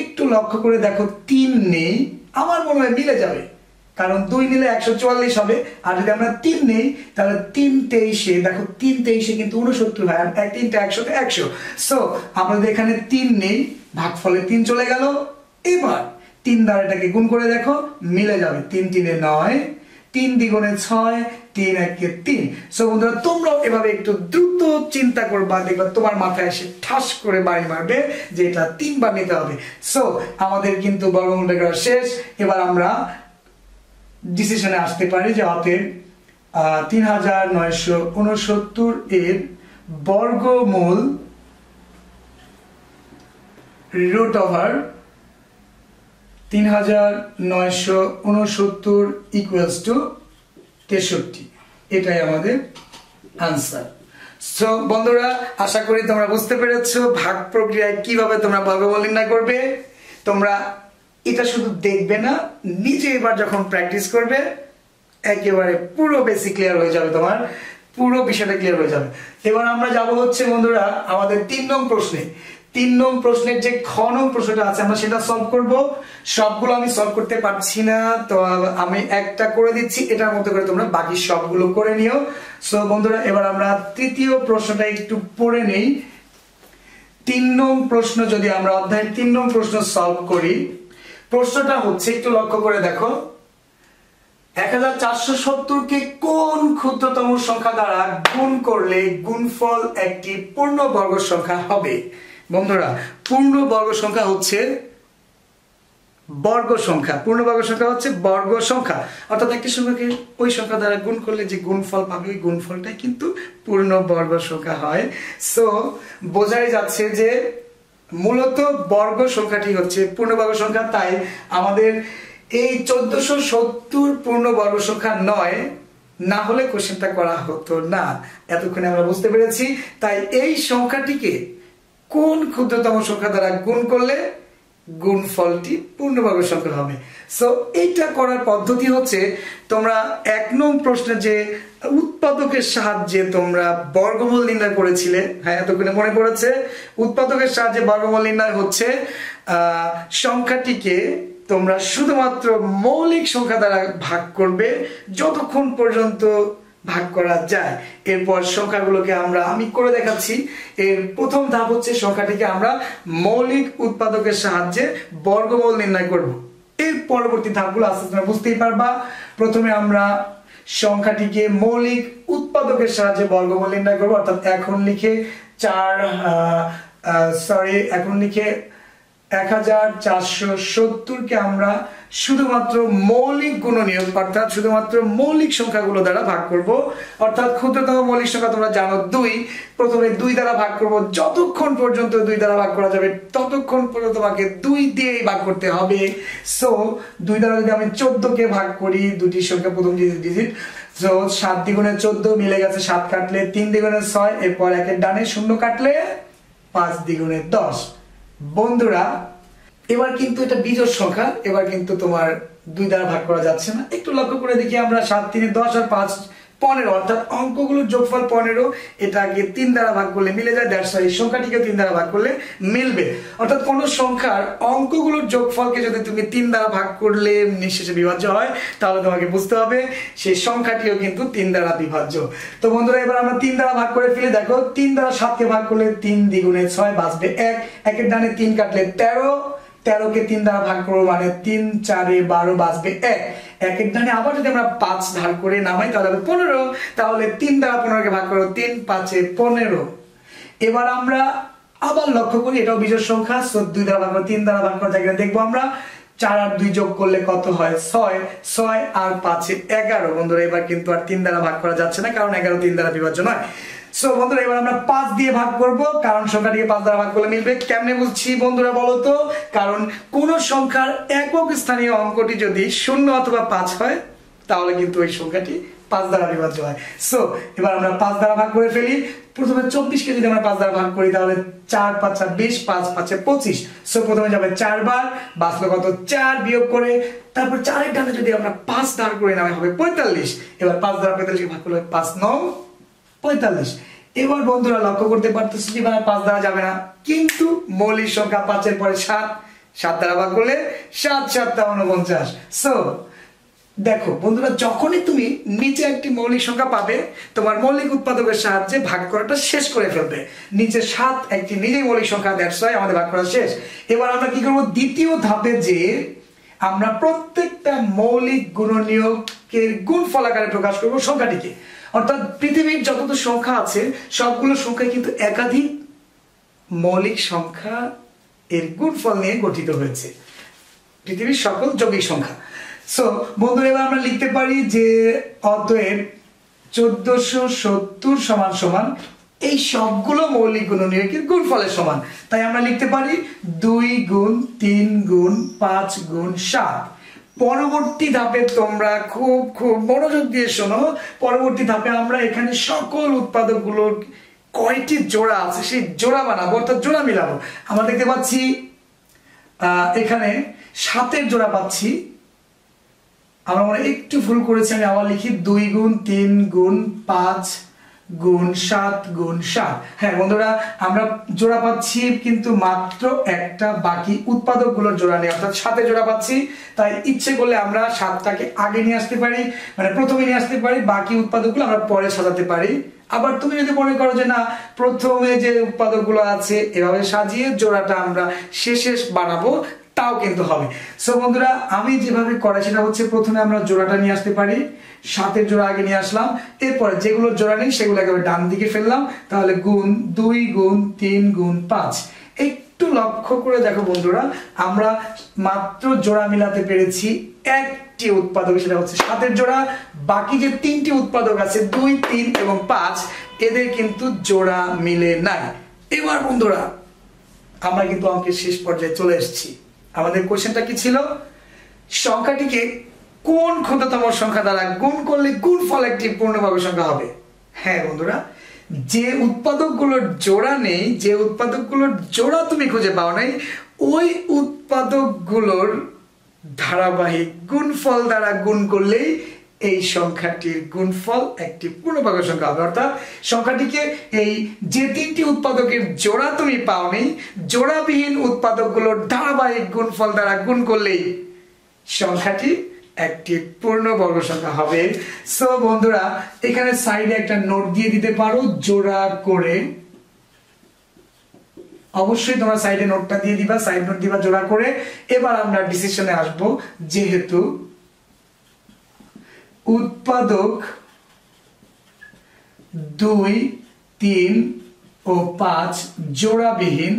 একটু লক্ষ্য করে দেখো, তিন নেই, আমার মনে হয় মিলে যাবে। কারণ দুই নিলে একশো চুয়াল্লিশ হবে, আর যদি আমরা তিন নেই, তাহলে তিন তেইশে, দেখো, তিন তেইশে কিন্তু উনসত্তর হয়, আর এক তিনটা একশোতে একশো। সো আমরা যদি এখানে তিন নেই, ভাগফলে তিন চলে গেল। এবার তিন দ্বারা এটাকে গুণ করে দেখো, মিলে যাবে। তিন তিনে নয় তিন দ্বিগুণে ছয়, তিন একে তিন। সো বন্ধুরা, তোমরাও এভাবে একটু দ্রুত চিন্তা করবা, দেখবা তোমার মাথায় এসে ঠাস করে বাড়ি মারবে যে এটা তিনবার নিতে হবে। সো আমাদের কিন্তু বর্গমূলটা করা শেষ। এবার আমরা ডিসিশনে আসতে পারি যে অতএব তিন হাজার নয়শো উনসত্তর এর বর্গমূল রুট ওভার তিন হাজার নয়শো উনসত্তর ইকুয়ালস টু তেষট্টি। এটাই আমাদের আনসার সো বন্ধুরা, আশা করি তোমরা বুঝতে পেরেছ ভাগ প্রক্রিয়ায় কীভাবে তোমরা বর্গমূল নির্ণয় করবে। তোমরা এটা শুধু দেখবে না, নিজে এবার যখন প্র্যাকটিস করবে, একেবারে পুরো বেসিক ক্লিয়ার হয়ে যাবে তোমার, পুরো বিষয়টা ক্লিয়ার হয়ে যাবে। এবার আমরা যাব হচ্ছে, বন্ধুরা, আমাদের তিন নং প্রশ্নে। তিন নং প্রশ্নের যে খ নং প্রশ্নটা আছে, আমরা সেটা সলভ করব। সবগুলো আমি সলভ করতে পারছি না, তো আমি একটা করে দিচ্ছি, এটার মতো করে তোমরা বাকি সবগুলো করে নিও। সো বন্ধুরা, এবার আমরা তৃতীয় প্রশ্নটা একটু পড়ে নেই। তিন নং প্রশ্ন যদি আমরা অধ্যায়ের তিন নং প্রশ্ন সলভ করি, প্রশ্নটা হচ্ছে, একটু লক্ষ্য করে দেখো। এক হাজার চারশো সত্তরকে কোন ক্ষুদ্রতম সংখ্যা দ্বারা গুণ করলে গুণফল একটি পূর্ণ বর্গ সংখ্যা হবে? বন্ধুরা, পূর্ণ বর্গ সংখ্যা হচ্ছে বর্গ সংখ্যা। পূর্ণ বর্গ সংখ্যা হচ্ছে বর্গ সংখ্যা। অর্থাৎ একটি সংখ্যাকে ওই সংখ্যা দ্বারা গুণ করলে যে গুণফল পাবে, ওই গুণফলটাই কিন্তু পূর্ণ বর্গ সংখ্যা হয়। সো বোঝাই যাচ্ছে যে মূলত বর্গ সংখ্যাটি হচ্ছে পূর্ণবর্গ সংখ্যা। তাই আমাদের এই চোদ্দশো সত্তর পূর্ণ বর্গ সংখ্যা নয়, না হলে কোশ্চেনটা করা হতো না। এতক্ষণে আমরা বুঝতে পেরেছি। তাই এই সংখ্যাটিকে কোন ক্ষুদ্রতম সংখ্যা দ্বারা গুণ করলে গুণ ফলটি পূর্ণভাবে সংখ্যা হবে? সো এইটা করার পদ্ধতি হচ্ছে তোমরা এক নং প্রশ্নে যে উৎপাদকের সাহায্যে তোমরা বর্গমূল নির্ণয় করেছিলে হ্যাঁ এতক্ষণে মনে পড়েছে, উৎপাদকের সাহায্যে বর্গমূল নির্ণয় হচ্ছে সংখ্যাটিকে তোমরা শুধুমাত্র মৌলিক সংখ্যা দ্বারা ভাগ করবে যতক্ষণ পর্যন্ত ভাগ করা যায়। এরপর সংখ্যাগুলোকে আমরা, আমি করে দেখাচ্ছি। এর প্রথম ধাপ হচ্ছে সংখ্যাটিকে আমরা মৌলিক উৎপাদকের সাহায্যে বর্গমূল নির্ণয় করব। এর পরবর্তী ধাপগুলো আস্তে তোমরা বুঝতেই পারবা। প্রথমে আমরা সংখ্যাটিকে মৌলিক উৎপাদকের সাহায্যে বর্গমূল নির্ণয় করব। অর্থাৎ এখন লিখে চার সরি এখন লিখে এক হাজার চারশো সত্তরকে আমরা শুধুমাত্র মৌলিক গুণনীয়ক অর্থাৎ শুধুমাত্র মৌলিক সংখ্যাগুলো দ্বারা ভাগ করব। অর্থাৎ ক্ষুদ্রতম মৌলিক সংখ্যা তোমরা জানো দুই। প্রথমে দুই দ্বারা ভাগ করব। যতক্ষণ পর্যন্ত দুই দ্বারা ভাগ করা যাবে, ততক্ষণ পর্যন্ত তোমাকে দুই দিয়েই ভাগ করতে হবে। সো দুই দ্বারা যদি আমি চোদ্দকে ভাগ করি দুটি সংখ্যা প্রথম ডিজিট তো সাত দ্বিগুণে চোদ্দ মিলে গেছে সাত কাটলে তিন দ্বিগুণে ছয়, এরপর একের ডানে শূন্য কাটলে পাঁচ দ্বিগুণে দশ। বন্ধুরা এবার কিন্তু এটা বিজোড় সংখ্যা, এবার কিন্তু তোমার দুই দ্বারা ভাগ করা যাচ্ছে না। একটু লক্ষ্য করে দেখি আমরা সাত, তিনে দশ আর পাঁচ, পনেরো, অর্থাৎ অঙ্কগুলোর যোগফল পনেরো, এটাকে তিন দ্বারা ভাগ করলে মিলে যায় দ্যাটস এই সংখ্যাটিকে তিন দ্বারা ভাগ করলে মিলবে। অর্থাৎ কোন সংখ্যার অঙ্কগুলোর যোগফলকে যদি তুমি তিন দ্বারা ভাগ করলে নিঃশেষে বিভাজ্য হয়, তাহলে তোমাকে বুঝতে হবে সেই সংখ্যাটিও কিন্তু তিন দ্বারা বিভাজ্য। তো বন্ধুরা, এবার আমরা তিন দ্বারা ভাগ করে ফেলে। দেখো, তিন দ্বারা সাতকে ভাগ করলে তিন দ্বিগুণে ছয় বাঁচবে এক, একের ডানে তিন কাটলে তেরো তেরোকে তিন দ্বারা ভাগ করব মানে তিন, চারে বারো বাঁচবে এক। একের ডানে আবার যদি আমরা পাঁচ ধার করে নামাই, তাহলে হবে পনেরো। তাহলে তিন দ্বারা পনেরোকে ভাগ করো, তিন পাঁচে পনেরো। এবার আমরা আবার লক্ষ্য করি, এটাও বিজোড় সংখ্যা দুই দ্বারা ভাগ করে, তিন দ্বারা ভাগ করা জায়গায় দেখব আমরা চার আর দুই যোগ করলে কত হয়? ছয়। ছয় আর পাঁচে এগারো। বন্ধুরা, এবার কিন্তু আর তিন দ্বারা ভাগ করা যাচ্ছে না, কারণ এগারো তিন দ্বারা বিভাজ্য নয়। সো বন্ধুরা, এবার আমরা পাঁচ দিয়ে ভাগ করব। কারণ সংখ্যাটিকে পাঁচ দ্বারা ভাগ করলে মিলবে। কেমনে বুঝছি বন্ধুরা বলো তো? কারণ কোন সংখ্যার একক স্থানীয় অঙ্কটি যদি শূন্য অথবা পাঁচ হয়, তাহলে কিন্তু ওই সংখ্যাটি পাঁচ দ্বারা বিভাজ্য হয়। সো এবার আমরা পাঁচ দ্বারা ভাগ করে ফেলি। প্রথমে চব্বিশকে যদি আমরা পাঁচ দ্বারা ভাগ করি, তাহলে চার, পাঁচা বিশ, পাঁচ, পাঁচে পঁচিশ। সো প্রথমে যাবে চারবার বাঁচলো কত? চার বিয়োগ করে, তারপর চারের ডানে যদি আমরা পাঁচ দাঁড় করে নেওয়া হবে পঁয়তাল্লিশ। এবার পাঁচ দ্বারা পঁয়তাল্লিশকে ভাগ করলে পাঁচ, নয়। পঁয়তাল্লিশ। এবার বন্ধুরা লক্ষ্য করতে পারতেছি যে মানে পাঁচ দ্বারা যাবে না। কিন্তু মৌলিক সংখ্যা পাঁচের পরে সাত। সাত দ্বারা ভাগ করলে সাত সাতটা উনপঞ্চাশ। সো দেখো, বন্ধুরা, যখনই তুমি নিচে একটি মৌলিক সংখ্যা পাবে, তোমার মৌলিক উৎপাদকের সাহায্যে ভাগ করাটা শেষ করে ফেলবে। নিচে সাত একটি নিজেই মৌলিক সংখ্যা দ্যাটস হয় আমাদের ভাগ করা শেষ। এবার আমরা কি করব? দ্বিতীয় ধাপে যে আমরা প্রত্যেকটা মৌলিক গুণনীয়কের গুণ ফলাকারে প্রকাশ করব সংখ্যাটিকে। অর্থাৎ পৃথিবীর যত সংখ্যা আছে সবগুলো সংখ্যা কিন্তু একাধিক মৌলিক সংখ্যা এর গুণফল নিয়ে গঠিত হয়েছে। পৃথিবীর সকল যৌগিক সংখ্যা। সো বন্ধুরা, এবার আমরা লিখতে পারি যে অতএব চোদ্দশো সত্তর সমান সমান এই সবগুলো মৌলিক গুণনীয়কের গুণফলের সমান। তাই আমরা লিখতে পারি দুই গুণ তিন গুণ পাঁচ গুণ সাত। পরবর্তী ধাপে তোমরা খুব খুব মনোযোগ দিয়ে শোনো। পরবর্তী ধাপে আমরা এখানে সকল উৎপাদকগুলোর কয়টি জোড়া আছে সেই জোড়া বানাবো, অর্থাৎ জোড়া মিলাবো। আমরা দেখতে পাচ্ছি এখানে সাতের জোড়া পাচ্ছি। আমরা একটু ভুল করেছি, আমি আবার লিখি দুই গুণ তিন গুণ পাঁচ গুণ সাত গুণ সাত। হ্যাঁ বন্ধুরা, আমরা জোড়া পাচ্ছি কিন্তু মাত্র একটা বাকি উৎপাদকগুলোর জোড়া নেই অর্থাৎ সাথে জোড়া পাচ্ছি। তাই ইচ্ছে করলে আমরা সাতটাকে আগে নিয়ে আসতে পারি মানে প্রথমে নিয়ে আসতে পারি, বাকি উৎপাদকগুলো আমরা পরে সাজাতে পারি। আবার তুমি যদি মনে করো যে না, প্রথমে যে উৎপাদকগুলো আছে, এভাবে সাজিয়ে জোড়াটা আমরা শেষে বানাবো তাও কিন্তু হবে। সো বন্ধুরা, আমি যেভাবে করাই সেটা হচ্ছে প্রথমে আমরা জোড়াটা নিয়ে আসতে পারি। সাতের জোড়া আগে নিয়ে আসলাম। এরপরে যেগুলো জোড়া নেই সেগুলো একেবারে ডান দিকে ফেললাম। তাহলে গুণ দুই গুণ তিন গুণ পাঁচ। একটু লক্ষ্য করে দেখো বন্ধুরা, আমরা মাত্র জোড়া মিলাতে পেরেছি একটি উৎপাদক, সেটা হচ্ছে সাতের জোড়া। বাকি যে তিনটি উৎপাদক আছে, দুই, তিন এবং পাঁচ, এদের কিন্তু জোড়া মিলে নাই। এবার বন্ধুরা, আমরা কিন্তু অঙ্কের শেষ পর্যায়ে চলে এসেছি। আমাদের কোশ্চেনটা কি ছিল? সংখ্যাটিকে কোন ক্ষুদ্রতম সংখ্যা দ্বারা গুণ করলে গুণ ফল একটি পূর্ণভাবে সংখ্যা হবে? হ্যাঁ বন্ধুরা, যে উৎপাদকগুলোর জোড়া নেই, যে উৎপাদকগুলোর জোড়া তুমি খুঁজে পাও নাই, ওই উৎপাদকগুলোর ধারাবাহিক গুণফল দ্বারা গুণ করলেই এই সংখ্যাটির গুণফল একটি পূর্ণভাগ সংখ্যা। হবে অর্থাৎ সংখ্যাটিকে এই যে তিনটি উৎপাদকের জোড়া তুমি পাওনি, জোড়াবিহীন উৎপাদকগুলোর ধারাবাহিক গুণফল দ্বারা গুণ করলেই সংখ্যাটি একটি পূর্ণবর্গ সংখ্যা হবে। সো বন্ধুরা, এখানে সাইডে একটা নোট দিয়ে দিতে পারো, জোড়া করে। অবশ্যই তোমরা সাইডে নোটটা দিয়ে দিবা সাইড নোট দিবা জোড়া করে। এবার আমরা ডিসিশনে আসব, যেহেতু উৎপাদক দুই, তিন ও পাঁচ জোড়াবিহীন।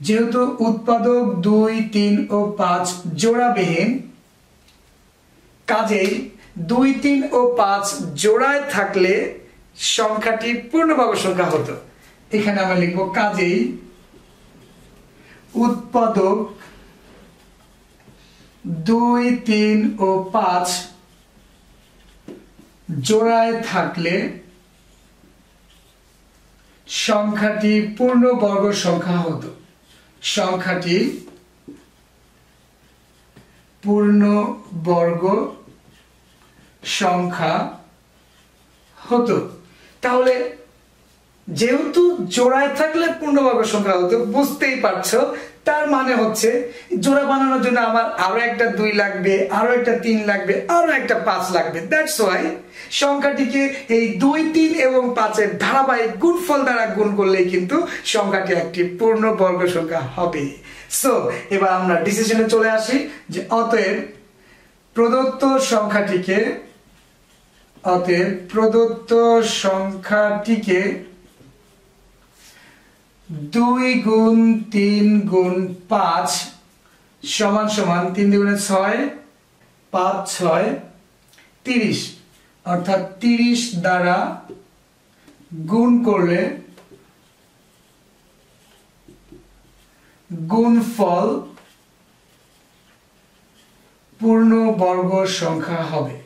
যেহেতু উৎপাদক দুই, তিন ও পাঁচ জোড়াবিহীন, কাজেই দুই, তিন ও পাঁচ জোড়ায় থাকলে সংখ্যাটি পূর্ণভাগ সংখ্যা হতো। এখানে আমরা লিখব কাজেই উৎপাদক দুই, তিন ও পাঁচ জোড়ায় থাকলে সংখ্যাটি পূর্ণবর্গ সংখ্যা হতো। সংখ্যাটি পূর্ণ বর্গ সংখ্যা হতো। তাহলে যেহেতু জোড়ায় থাকলে পূর্ণবর্গ সংখ্যা হতো, বুঝতেই পারছ তার মানে হচ্ছে, জোড়া বানানোর জন্য আমার আরও একটা দুই লাগবে, আরও একটা তিন লাগবে, আরও একটা পাঁচ লাগবে। দ্যাটস ওয়াই সংখ্যাটিকে এই দুই, তিন এবং পাঁচের ধারাবাহিক গুণফল দ্বারা গুণ করলেই কিন্তু সংখ্যাটি একটি পূর্ণ বর্গ সংখ্যা হবে। সো এবার আমরা ডিসিশনে চলে আসি যে অতএব প্রদত্ত সংখ্যাটিকে, অতএব প্রদত্ত সংখ্যাটিকে দুই গুণ তিন গুণ পাঁচ সমান সমান তিন দুগুণে ছয়, পাঁচ ছয়, তিরিশ। অর্থাৎ তিরিশ দ্বারা গুণ করলে গুণফল পূর্ণ বর্গ সংখ্যা হবে।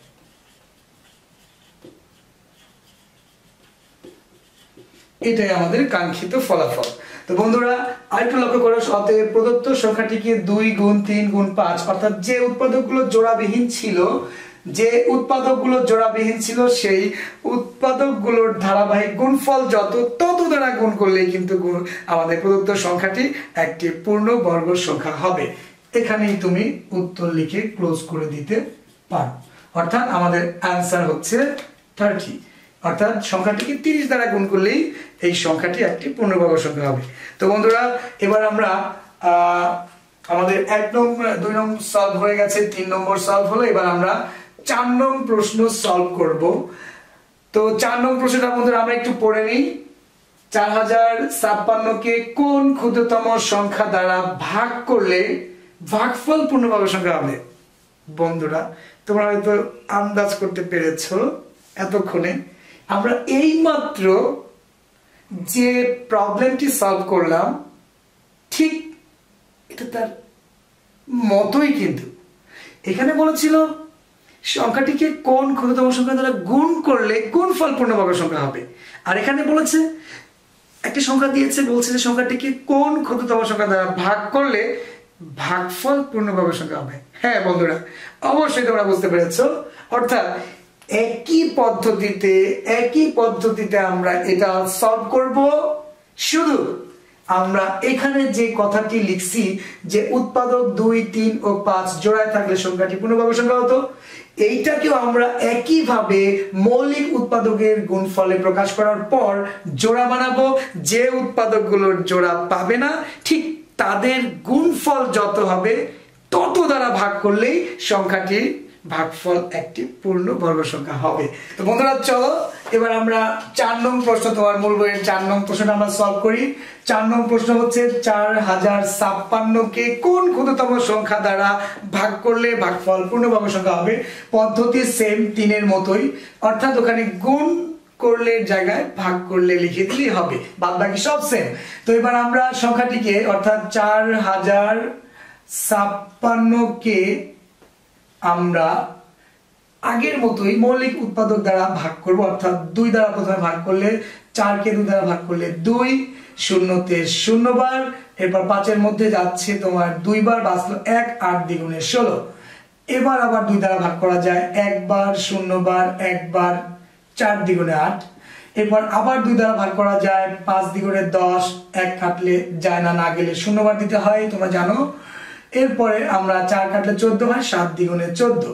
এটাই আমাদের কাঙ্ক্ষিত ফলাফল। তো বন্ধুরা, আরেকটু লক্ষ্য করো অতএব প্রদত্ত সংখ্যাটিকে দুই গুণ তিন গুণ পাঁচ, অর্থাৎ যে উৎপাদকগুলো জোড়াবিহীন ছিল, যে উৎপাদকগুলো জোড়াবিহীন ছিল, সেই উৎপাদকগুলোর ধারাবাহিক গুণফল যত, তত দ্বারা গুণ করলেই কিন্তু আমাদের প্রদত্ত সংখ্যাটি একটি পূর্ণ বর্গ সংখ্যা হবে। এখানেই তুমি উত্তর লিখে ক্লোজ করে দিতে পারো। অর্থাৎ আমাদের অ্যান্সার হচ্ছে থার্টি অর্থাৎ সংখ্যাটিকে তিরিশ দ্বারা গুণ করলেই এই সংখ্যাটি একটি পূর্ণবর্গ সংখ্যা হবে। তো বন্ধুরা, এবার আমরা আমাদের এক নম্বর দুই নম্বর সলভ হয়ে গেছে, তিন নম্বর সলভ হলো, এবার আমরা চার নম্বর প্রশ্ন সলভ করব। তো চার নম্বর প্রশ্নটা বন্ধুরা, আমরা একটু পড়ে নিই। চার হাজার ছাপ্পান্নকে কোন ক্ষুদ্রতম সংখ্যা দ্বারা ভাগ করলে ভাগফল পূর্ণবর্গ সংখ্যা হবে? বন্ধুরা, তোমরা হয়তো আন্দাজ করতে পেরেছ এতক্ষণে। আমরা এইমাত্র যে প্রবলেমটি সলভ করলাম, ঠিক এটা তার মতোই কিন্তু। এখানে বলেছিল, সংখ্যাটিকে কোন ক্ষুদ্রতম সংখ্যা দ্বারা গুণ করলে কোন ফল পূর্ণবর্গ সংখ্যা হবে? আর এখানে বলেছে, একটি সংখ্যা দিয়েছে, বলছে যে সংখ্যাটিকে কোন ক্ষুদ্রতম সংখ্যা দ্বারা ভাগ করলে ভাগফল পূর্ণবর্গ সংখ্যা হবে। হ্যাঁ বন্ধুরা, অবশ্যই তোমরা বুঝতে পেরেছ। অর্থাৎ একই পদ্ধতিতে একই পদ্ধতিতে আমরা এটা সলভ করব। শুধু আমরা এখানে যে কথাটি লিখছি যে উৎপাদক দুই, তিন ও পাঁচ জোড়ায় থাকলে সংখ্যাটি পূর্ণবর্গ সংখ্যা হতো এইটাকেও আমরা একইভাবে মৌলিক উৎপাদকের গুণফলে প্রকাশ করার পর জোড়া বানাবো। যে উৎপাদকগুলোর জোড়া পাবে না, ঠিক তাদের গুণফল যত হবে তত দ্বারা ভাগ করলেই সংখ্যাটি ভাগফল একটি পূর্ণ বর্গ সংখ্যা হবে। তো বন্ধুরা, চলো, এবার আমরা চার নং প্রশ্ন, তোমার মূল বইয়ের চার নং প্রশ্নটা আমরা সলভ করি। চার নং প্রশ্ন হচ্ছে, চার হাজার ছাপ্পান্নকে কোন ক্ষুদ্রতম সংখ্যা দ্বারা ভাগ করলে ভাগফল পূর্ণ বর্গ সংখ্যা হবে? পদ্ধতি সেম তিনের মতোই। অর্থাৎ ওখানে গুণ করলে জায়গায় ভাগ করলে লিখে দিলেই হবে। বাদ বাকি সব সেম তো এবার আমরা সংখ্যাটিকে, অর্থাৎ চার হাজার ছাপ্পান্নকে আমরা আগের মতোই মৌলিক উৎপাদক দ্বারা ভাগ করব, অর্থাৎ দুই দ্বারা প্রথমে ভাগ করলে চারকে দুই দ্বারা ভাগ করলে দুই, শূন্যতে শূন্যবার এরপর পাঁচের মধ্যে যাচ্ছে তোমার দুইবার বাঁচলো এক, আট দ্বিগুণে ষোলো। এবার আবার দুই দ্বারা ভাগ করা যায় একবার শূন্যবার একবার চার দ্বিগুণে আট। এরপর আবার দুই দ্বারা ভাগ করা যায়, পাঁচ দ্বিগুণে দশ, এক কাটলে যায় না না গেলে শূন্যবার দিতে হয়, তোমরা জানো। এরপরে আমরা চার কাটলে চোদ্দ হয়, সাত দ্বিগুণে চোদ্দ।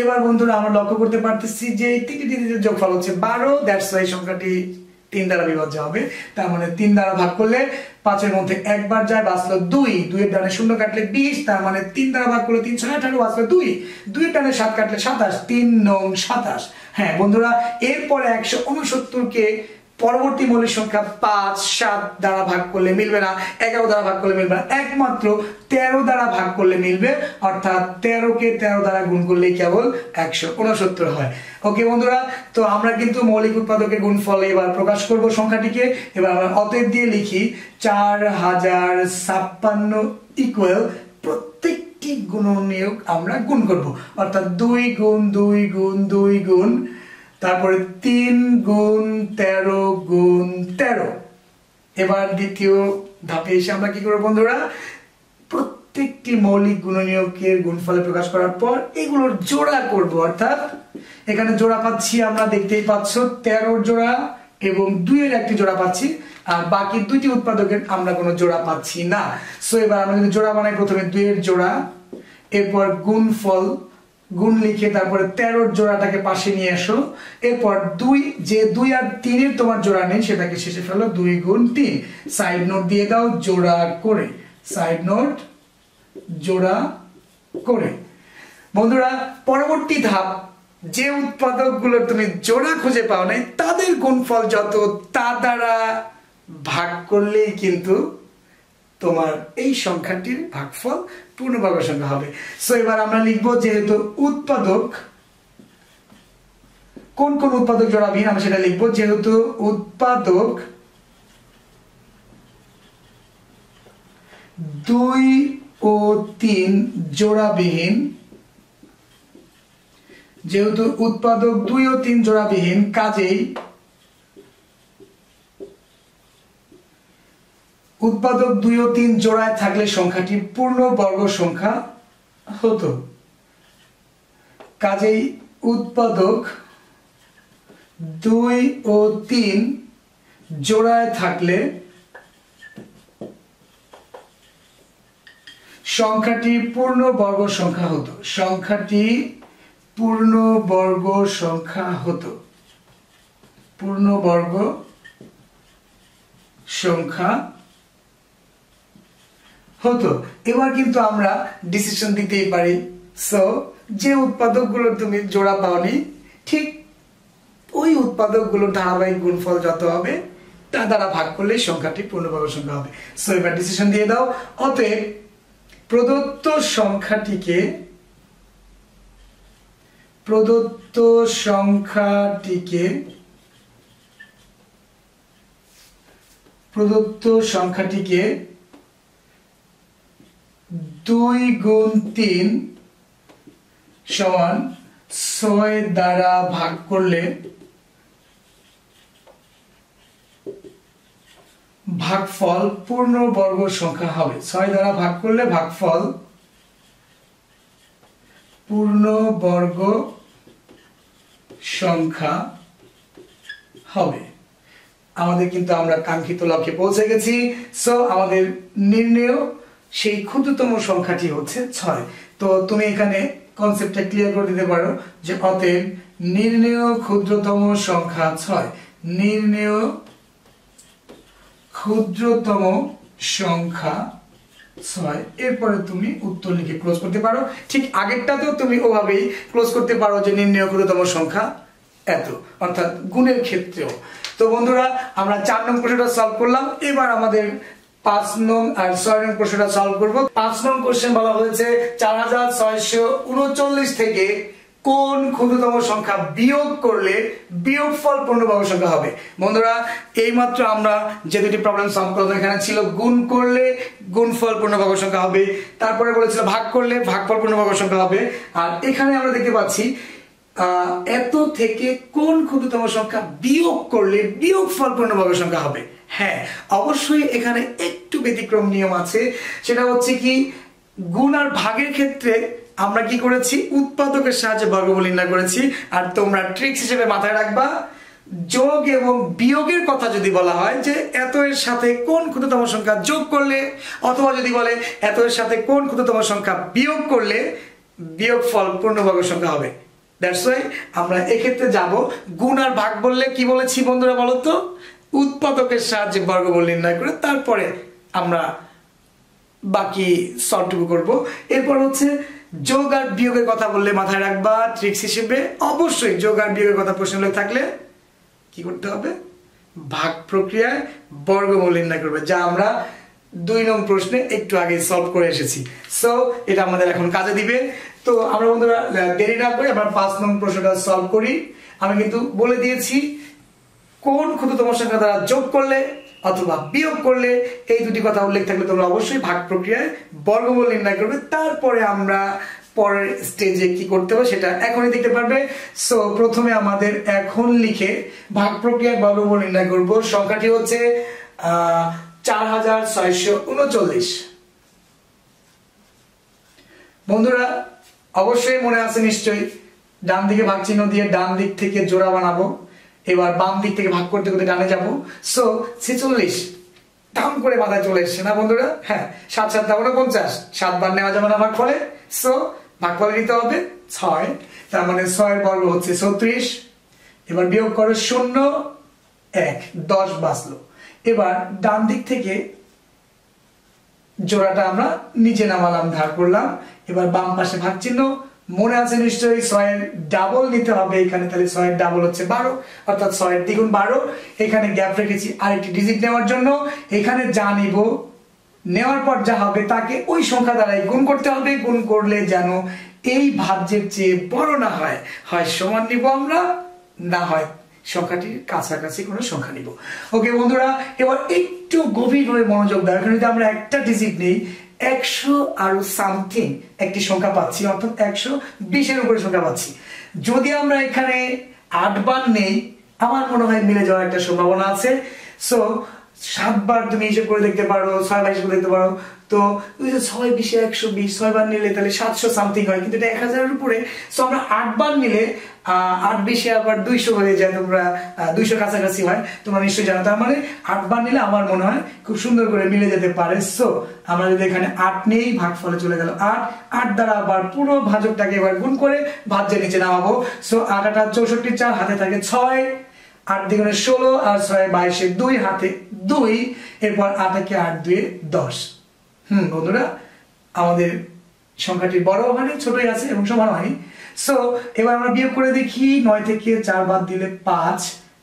এবার বন্ধুরা আমরা লক্ষ্য করতে পারতেছি যে তিনটি যোগফল হচ্ছে বারো দ্যাটস ওয়াই সংখ্যাটি তিন দ্বারা বিভাজ্য হবে। তার মানে তিন দ্বারা ভাগ করলে পাঁচের মধ্যে একবার যায়, বাঁচলো দুই। দুইয়ের ডানে শূন্য কাটলে বিশ, তার মানে তিন দ্বারা ভাগ করলে তিনশো আঠারো, বাঁচলো দুই। দুইয়ের ডানে সাত কাটলে সাতাশ, তিন নং সাতাশ। হ্যাঁ বন্ধুরা, এরপরে একশো উনসত্তরকে পরবর্তী মৌলিক সংখ্যা পাঁচ, সাত দ্বারা ভাগ করলে মিলবে না, এগারো দ্বারা ভাগ করলে মিলবে না। একমাত্র তেরো দ্বারা ভাগ করলে মিলবে, অর্থাৎ তেরো কে তেরো দ্বারা গুণ করলেই কেবল একশো উনসত্তর হয়। ওকে বন্ধুরা, তো আমরা কিন্তু মৌলিক উৎপাদকের গুণফল এবার প্রকাশ করব সংখ্যাটিকে। এবার আমরা অতএব দিয়ে লিখি, চার হাজার ছাপ্পান্ন ইকুয়াল প্রত্যেকটি গুণনীয়ক আমরা গুণ করব। অর্থাৎ দুই গুণ দুই গুণ দুই গুণ তারপরে তিন গুণ তেরো গুণ তেরো। এবার দ্বিতীয় ধাপে এসে আমরা কি করব বন্ধুরা? প্রত্যেকটি মৌলিক গুণনীয়কের গুণফলে প্রকাশ করার পর এগুলোর জোড়া করব, অর্থাৎ এখানে জোড়া পাচ্ছি আমরা দেখতেই পাচ্ছ, তেরোর জোড়া এবং দুইয়ের একটি জোড়া পাচ্ছি, আর বাকি দুইটি উৎপাদকের আমরা কোনো জোড়া পাচ্ছি না। সো এবার আমরা যদি জোড়া বানাই প্রথমে দুইয়ের জোড়া, এরপর গুণফল গুণ লিখে তারপরে তেরোর জোড়াটাকে পাশে নিয়ে এসো। এরপর দুই, যে দুই আর তিনের তোমার জোড়া নেই, সেটাকে শেষে ফেলো, দুই গুণ তিন। সাইড নোট দিয়ে দাও, জোড়া করে। সাইড নোট জোড়া করে। বন্ধুরা, পরবর্তী ধাপ, যে উৎপাদকগুলোর তুমি জোড়া খুঁজে পাও নাই, তাদের গুণফল যত, তা দ্বারা ভাগ করলেই কিন্তু তোমার এই সংখ্যাটির ভাগফল পূর্ণবর্গ সংখ্যা হবে। সো এবার আমরা লিখব যেহেতু উৎপাদক, কোন কোন উৎপাদক জোড়াবিহীন আমরা সেটা লিখব। যেহেতু উৎপাদক দুই ও তিন জোড়াবিহীন, যেহেতু উৎপাদক দুই ও তিন জোড়াবিহীন, কাজেই উৎপাদক দুই ও তিন জোড়ায় থাকলে সংখ্যাটি পূর্ণ বর্গ সংখ্যা হতো। কাজেই উৎপাদক দুই ও তিন জোড়ায় থাকলে সংখ্যাটি পূর্ণ বর্গ সংখ্যা হতো। সংখ্যাটি পূর্ণ বর্গ সংখ্যা হতো। পূর্ণ বর্গ সংখ্যা হতো। এবার কিন্তু আমরা ডিসিশন দিতেই পারি। সো যে উৎপাদকগুলো তুমি জোড়া পাওনি, ঠিক ওই উৎপাদকগুলোর ধারাবাহিক গুণফল যত হবে, তা দ্বারা ভাগ করলে সংখ্যাটি পূর্ণভাবে সংখ্যা হবে। সো এবার ডিসিশন দিয়ে দাও। অতএব প্রদত্ত সংখ্যাটিকে প্রদত্ত সংখ্যাটিকে প্রদত্ত সংখ্যাটিকে দুই গুণ তিন সমান ছয় দ্বারা ভাগ করলে ভাগফল পূর্ণ বর্গ সংখ্যা হবে। ছয় দ্বারা ভাগ করলে ভাগফল পূর্ণ বর্গ সংখ্যা হবে। আমাদের কিন্তু আমরা কাঙ্ক্ষিত লক্ষ্যে পৌঁছে গেছি। সো আমাদের নির্ণয় সেই ক্ষুদ্রতম সংখ্যাটি হচ্ছে ছয়। তো তুমি এখানে কনসেপ্টটা ক্লিয়ার করে দিতে পারো যে অতএব নির্ণয় ক্ষুদ্রতম সংখ্যা ছয়। নির্ণয় ক্ষুদ্রতম সংখ্যা ছয়। এরপরে তুমি উত্তর লিখে ক্লোজ করতে পারো। ঠিক আগেরটাতেও তুমি ওভাবেই ক্লোজ করতে পারো যে নির্ণয় ক্ষুদ্রতম সংখ্যা এত, অর্থাৎ গুণের ক্ষেত্রেও। তো বন্ধুরা, আমরা চার নং প্রশ্নটা সলভ করলাম। এবার আমাদের পাঁচ নং কোশ্চেন বলা হয়েছে চার হাজার ছয়শো উনচল্লিশ থেকে কোন ক্ষুদ্রতম সংখ্যা বিয়োগ করলে সংখ্যা হবে? বন্ধুরা আমরা যে দুটি প্রবলেম এখানে ছিল গুণ করলে পূর্ণবর্গ সংখ্যা হবে, তারপরে বলেছিল ভাগ করলে ভাগফল পূর্ণবর্গ সংখ্যা হবে, আর এখানে আমরা দেখতে পাচ্ছি এত থেকে কোন ক্ষুদ্রতম সংখ্যা বিয়োগ করলে বিয়োগফল পূর্ণবর্গ সংখ্যা হবে? হ্যাঁ অবশ্যই এখানে একটু ব্যতিক্রম নিয়ম আছে। সেটা হচ্ছে কি, গুণ আর ভাগের ক্ষেত্রে আমরা কি করেছি? উৎপাদকের সাহায্যে বর্গমূল নির্ণয় করেছি। আর তোমরা ট্রিক্স হিসেবে মাথায় রাখবা, যোগ এবং বিয়োগের কথা যদি বলা হয়, যে এত এর সাথে কোন ক্ষুদ্রতম সংখ্যা যোগ করলে, অথবা যদি বলে এত এর সাথে কোন ক্ষুদ্রতম সংখ্যা বিয়োগ করলে, বিয়োগ ফল পূর্ণবর্গ সংখ্যা হবে। দ্যাটস ওয়াই আমরা এক্ষেত্রে যাব। গুণ আর ভাগ বললে কি বলেছি বন্ধুরা বলো তো? উৎপাদকের সাহায্যে বর্গমূল নির্ণয় করে তারপরে আমরা বাকি সলটুকু করব। এরপর হচ্ছে যোগ আর বিয়োগের কথা বললে মাথায় রাখবা ট্রিক্স হিসেবে। অবশ্যই যোগ আর বিয়োগের কথা প্রশ্ন থাকলে কি করতে হবে? ভাগ প্রক্রিয়ায় বর্গমূল নির্ণয় করবে, যা আমরা দুই নং প্রশ্নে একটু আগে সলভ করে এসেছি। সো এটা আমাদের এখন কাজে দিবে। তো আমরা বন্ধুরা দেরি না করে আমরা পাঁচ নং প্রশ্নটা সলভ করি। আমি কিন্তু বলে দিয়েছি কোন ক্ষুদ্রতম সংখ্যা দ্বারা যোগ করলে অথবা বিয়োগ করলে এই দুটি কথা উল্লেখ থাকলে তোমরা অবশ্যই ভাগ প্রক্রিয়ায় বর্গমূল নির্ণয় করবে। তারপরে আমরা পরের স্টেজে কি করতে হবে সেটা এখনই দেখতে পারবে। সো প্রথমে আমাদের এখন লিখে ভাগ প্রক্রিয়ায় বর্গমূল নির্ণয় করব। সংখ্যাটি হচ্ছে চার হাজার ছয়শো উনচল্লিশ। বন্ধুরা, অবশ্যই মনে আছে নিশ্চয়ই ডান দিকে ভাগ চিহ্ন দিয়ে ডান দিক থেকে জোড়া বানাবো। এবার বাম দিক থেকে ভাগ করতে করতে ডানে যাব। সো ছেচল্লিশ। দাম করে মাথায় চলে এসছে না বন্ধুরা? হ্যাঁ সাত সাত দাম পঞ্চাশ। সাত বার নেওয়া যাবে না ভাগ ফলে। সো ভাগ ফলে নিতে হবে ছয়। তার মানে ছয়ের বর্গ হচ্ছে ছত্রিশ এবার বিয়োগ করে শূন্য, এক। দশ বাঁচলো। এবার ডান দিক থেকে জোড়াটা আমরা নিচে নামালাম, ধার করলাম। এবার বাম পাশে ভাগ চিহ্ন মনে আছে নিশ্চয়ই, ছয়ের ডাবল নিতে হবে, এখানে তাহলে ছয়ের ডাবল হচ্ছে বারো, অর্থাৎ ছয়ের দ্বিগুণ বারো। এখানে গ্যাপ রেখেছি আরেকটি ডিজিট নেওয়ার জন্য। এখানে যা নিব, নেওয়ার পর যা হবে তাকে ওই সংখ্যা দ্বারাই গুণ করতে হবে। গুণ করলে যেন এই ভাজ্যের চেয়ে বড় না হয় হয় সমান নিব আমরা, না হয় সংখ্যাটির কাছাকাছি কোনো সংখ্যা নিব। ওকে বন্ধুরা, এবার একটু গভীরভাবে মনোযোগ দেওয়া এখানে যদি আমরা একটা ডিজিট নেই একশো আরও সামথিং একটি সংখ্যা পাচ্ছি, অর্থাৎ একশো বিশের উপরে সংখ্যা পাচ্ছি। যদি আমরা এখানে আটবার নেই, আমার মনে হয় মিলে যাওয়ার একটা সম্ভাবনা আছে। সো সাতবার তুমি হিসেব করে দেখতে পারো ছয় বার হিসেব করে দেখতে পারো। তো ওই যে ছয় বিশে একশো বিশ ছয় বার নিলে তাহলে সাতশো সামথিং হয়। কিন্তু এটা এক হাজারের উপরে। সো আমরা আটবার নিলে আট বিশে আবার দুইশো হয়ে যায়, তোমরা দুইশো কাছাকাছি হয়। তোমরা নিশ্চয়ই জানো। তার মানে আটবার নিলে আমার মনে হয় খুব সুন্দর করে মিলে যেতে পারে। সো আমরা যদি এখানে আট নেই ভাগ ফলে চলে গেল আট আট দ্বারা আবার পুরো ভাজকটাকে এবার গুণ করে ভাজ্যের নিচে নামাবো। সো আট আটা চৌষট্টি চার, হাতে থাকে ছয়। আট দ্বিগুণে ষোলো আর ছয় বাইশে দুই, হাতে দুই, এরপর আটাকে আট দুয়ে দশ। হুম, বন্ধুরা, আমাদের সংখ্যাটি বড় হয়নি, ছোটই আছে এবং সমান হয়নি। সো এবার আমরা বিয়োগ করে দেখি, নয় থেকে চার বাদ দিলে পাঁচ,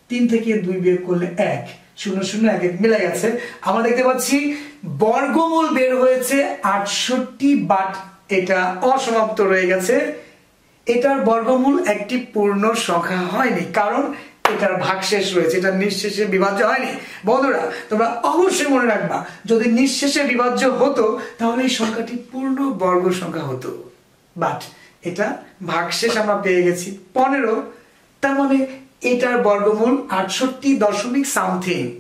তিন থেকে দুই বিয়োগ করলে এক। শূন্য শূন্য, এক এক মিলে গেছে আমরা দেখতে পাচ্ছি, বর্গমূল বের হয়েছে, আটষট্টি বাট এটা অসমাপ্ত রয়ে গেছে। এটার বর্গমূল একটি পূর্ণ সংখ্যা হয়নি, কারণ এটার ভাগশেষ রয়েছে, এটা নিঃশেষে বিভাজ্য হয়নি। বন্ধুরা, তোমরা অবশ্যই মনে রাখবা, যদি নিঃশেষে বিভাজ্য হতো, তাহলে এই সংখ্যাটি পূর্ণ বর্গ সংখ্যা হতো। বাট এটা ভাগশেষ আমরা পেয়ে গেছি পনেরো, তার মানে এটার বর্গমূল আটষট্টি দশমিক সামথিং।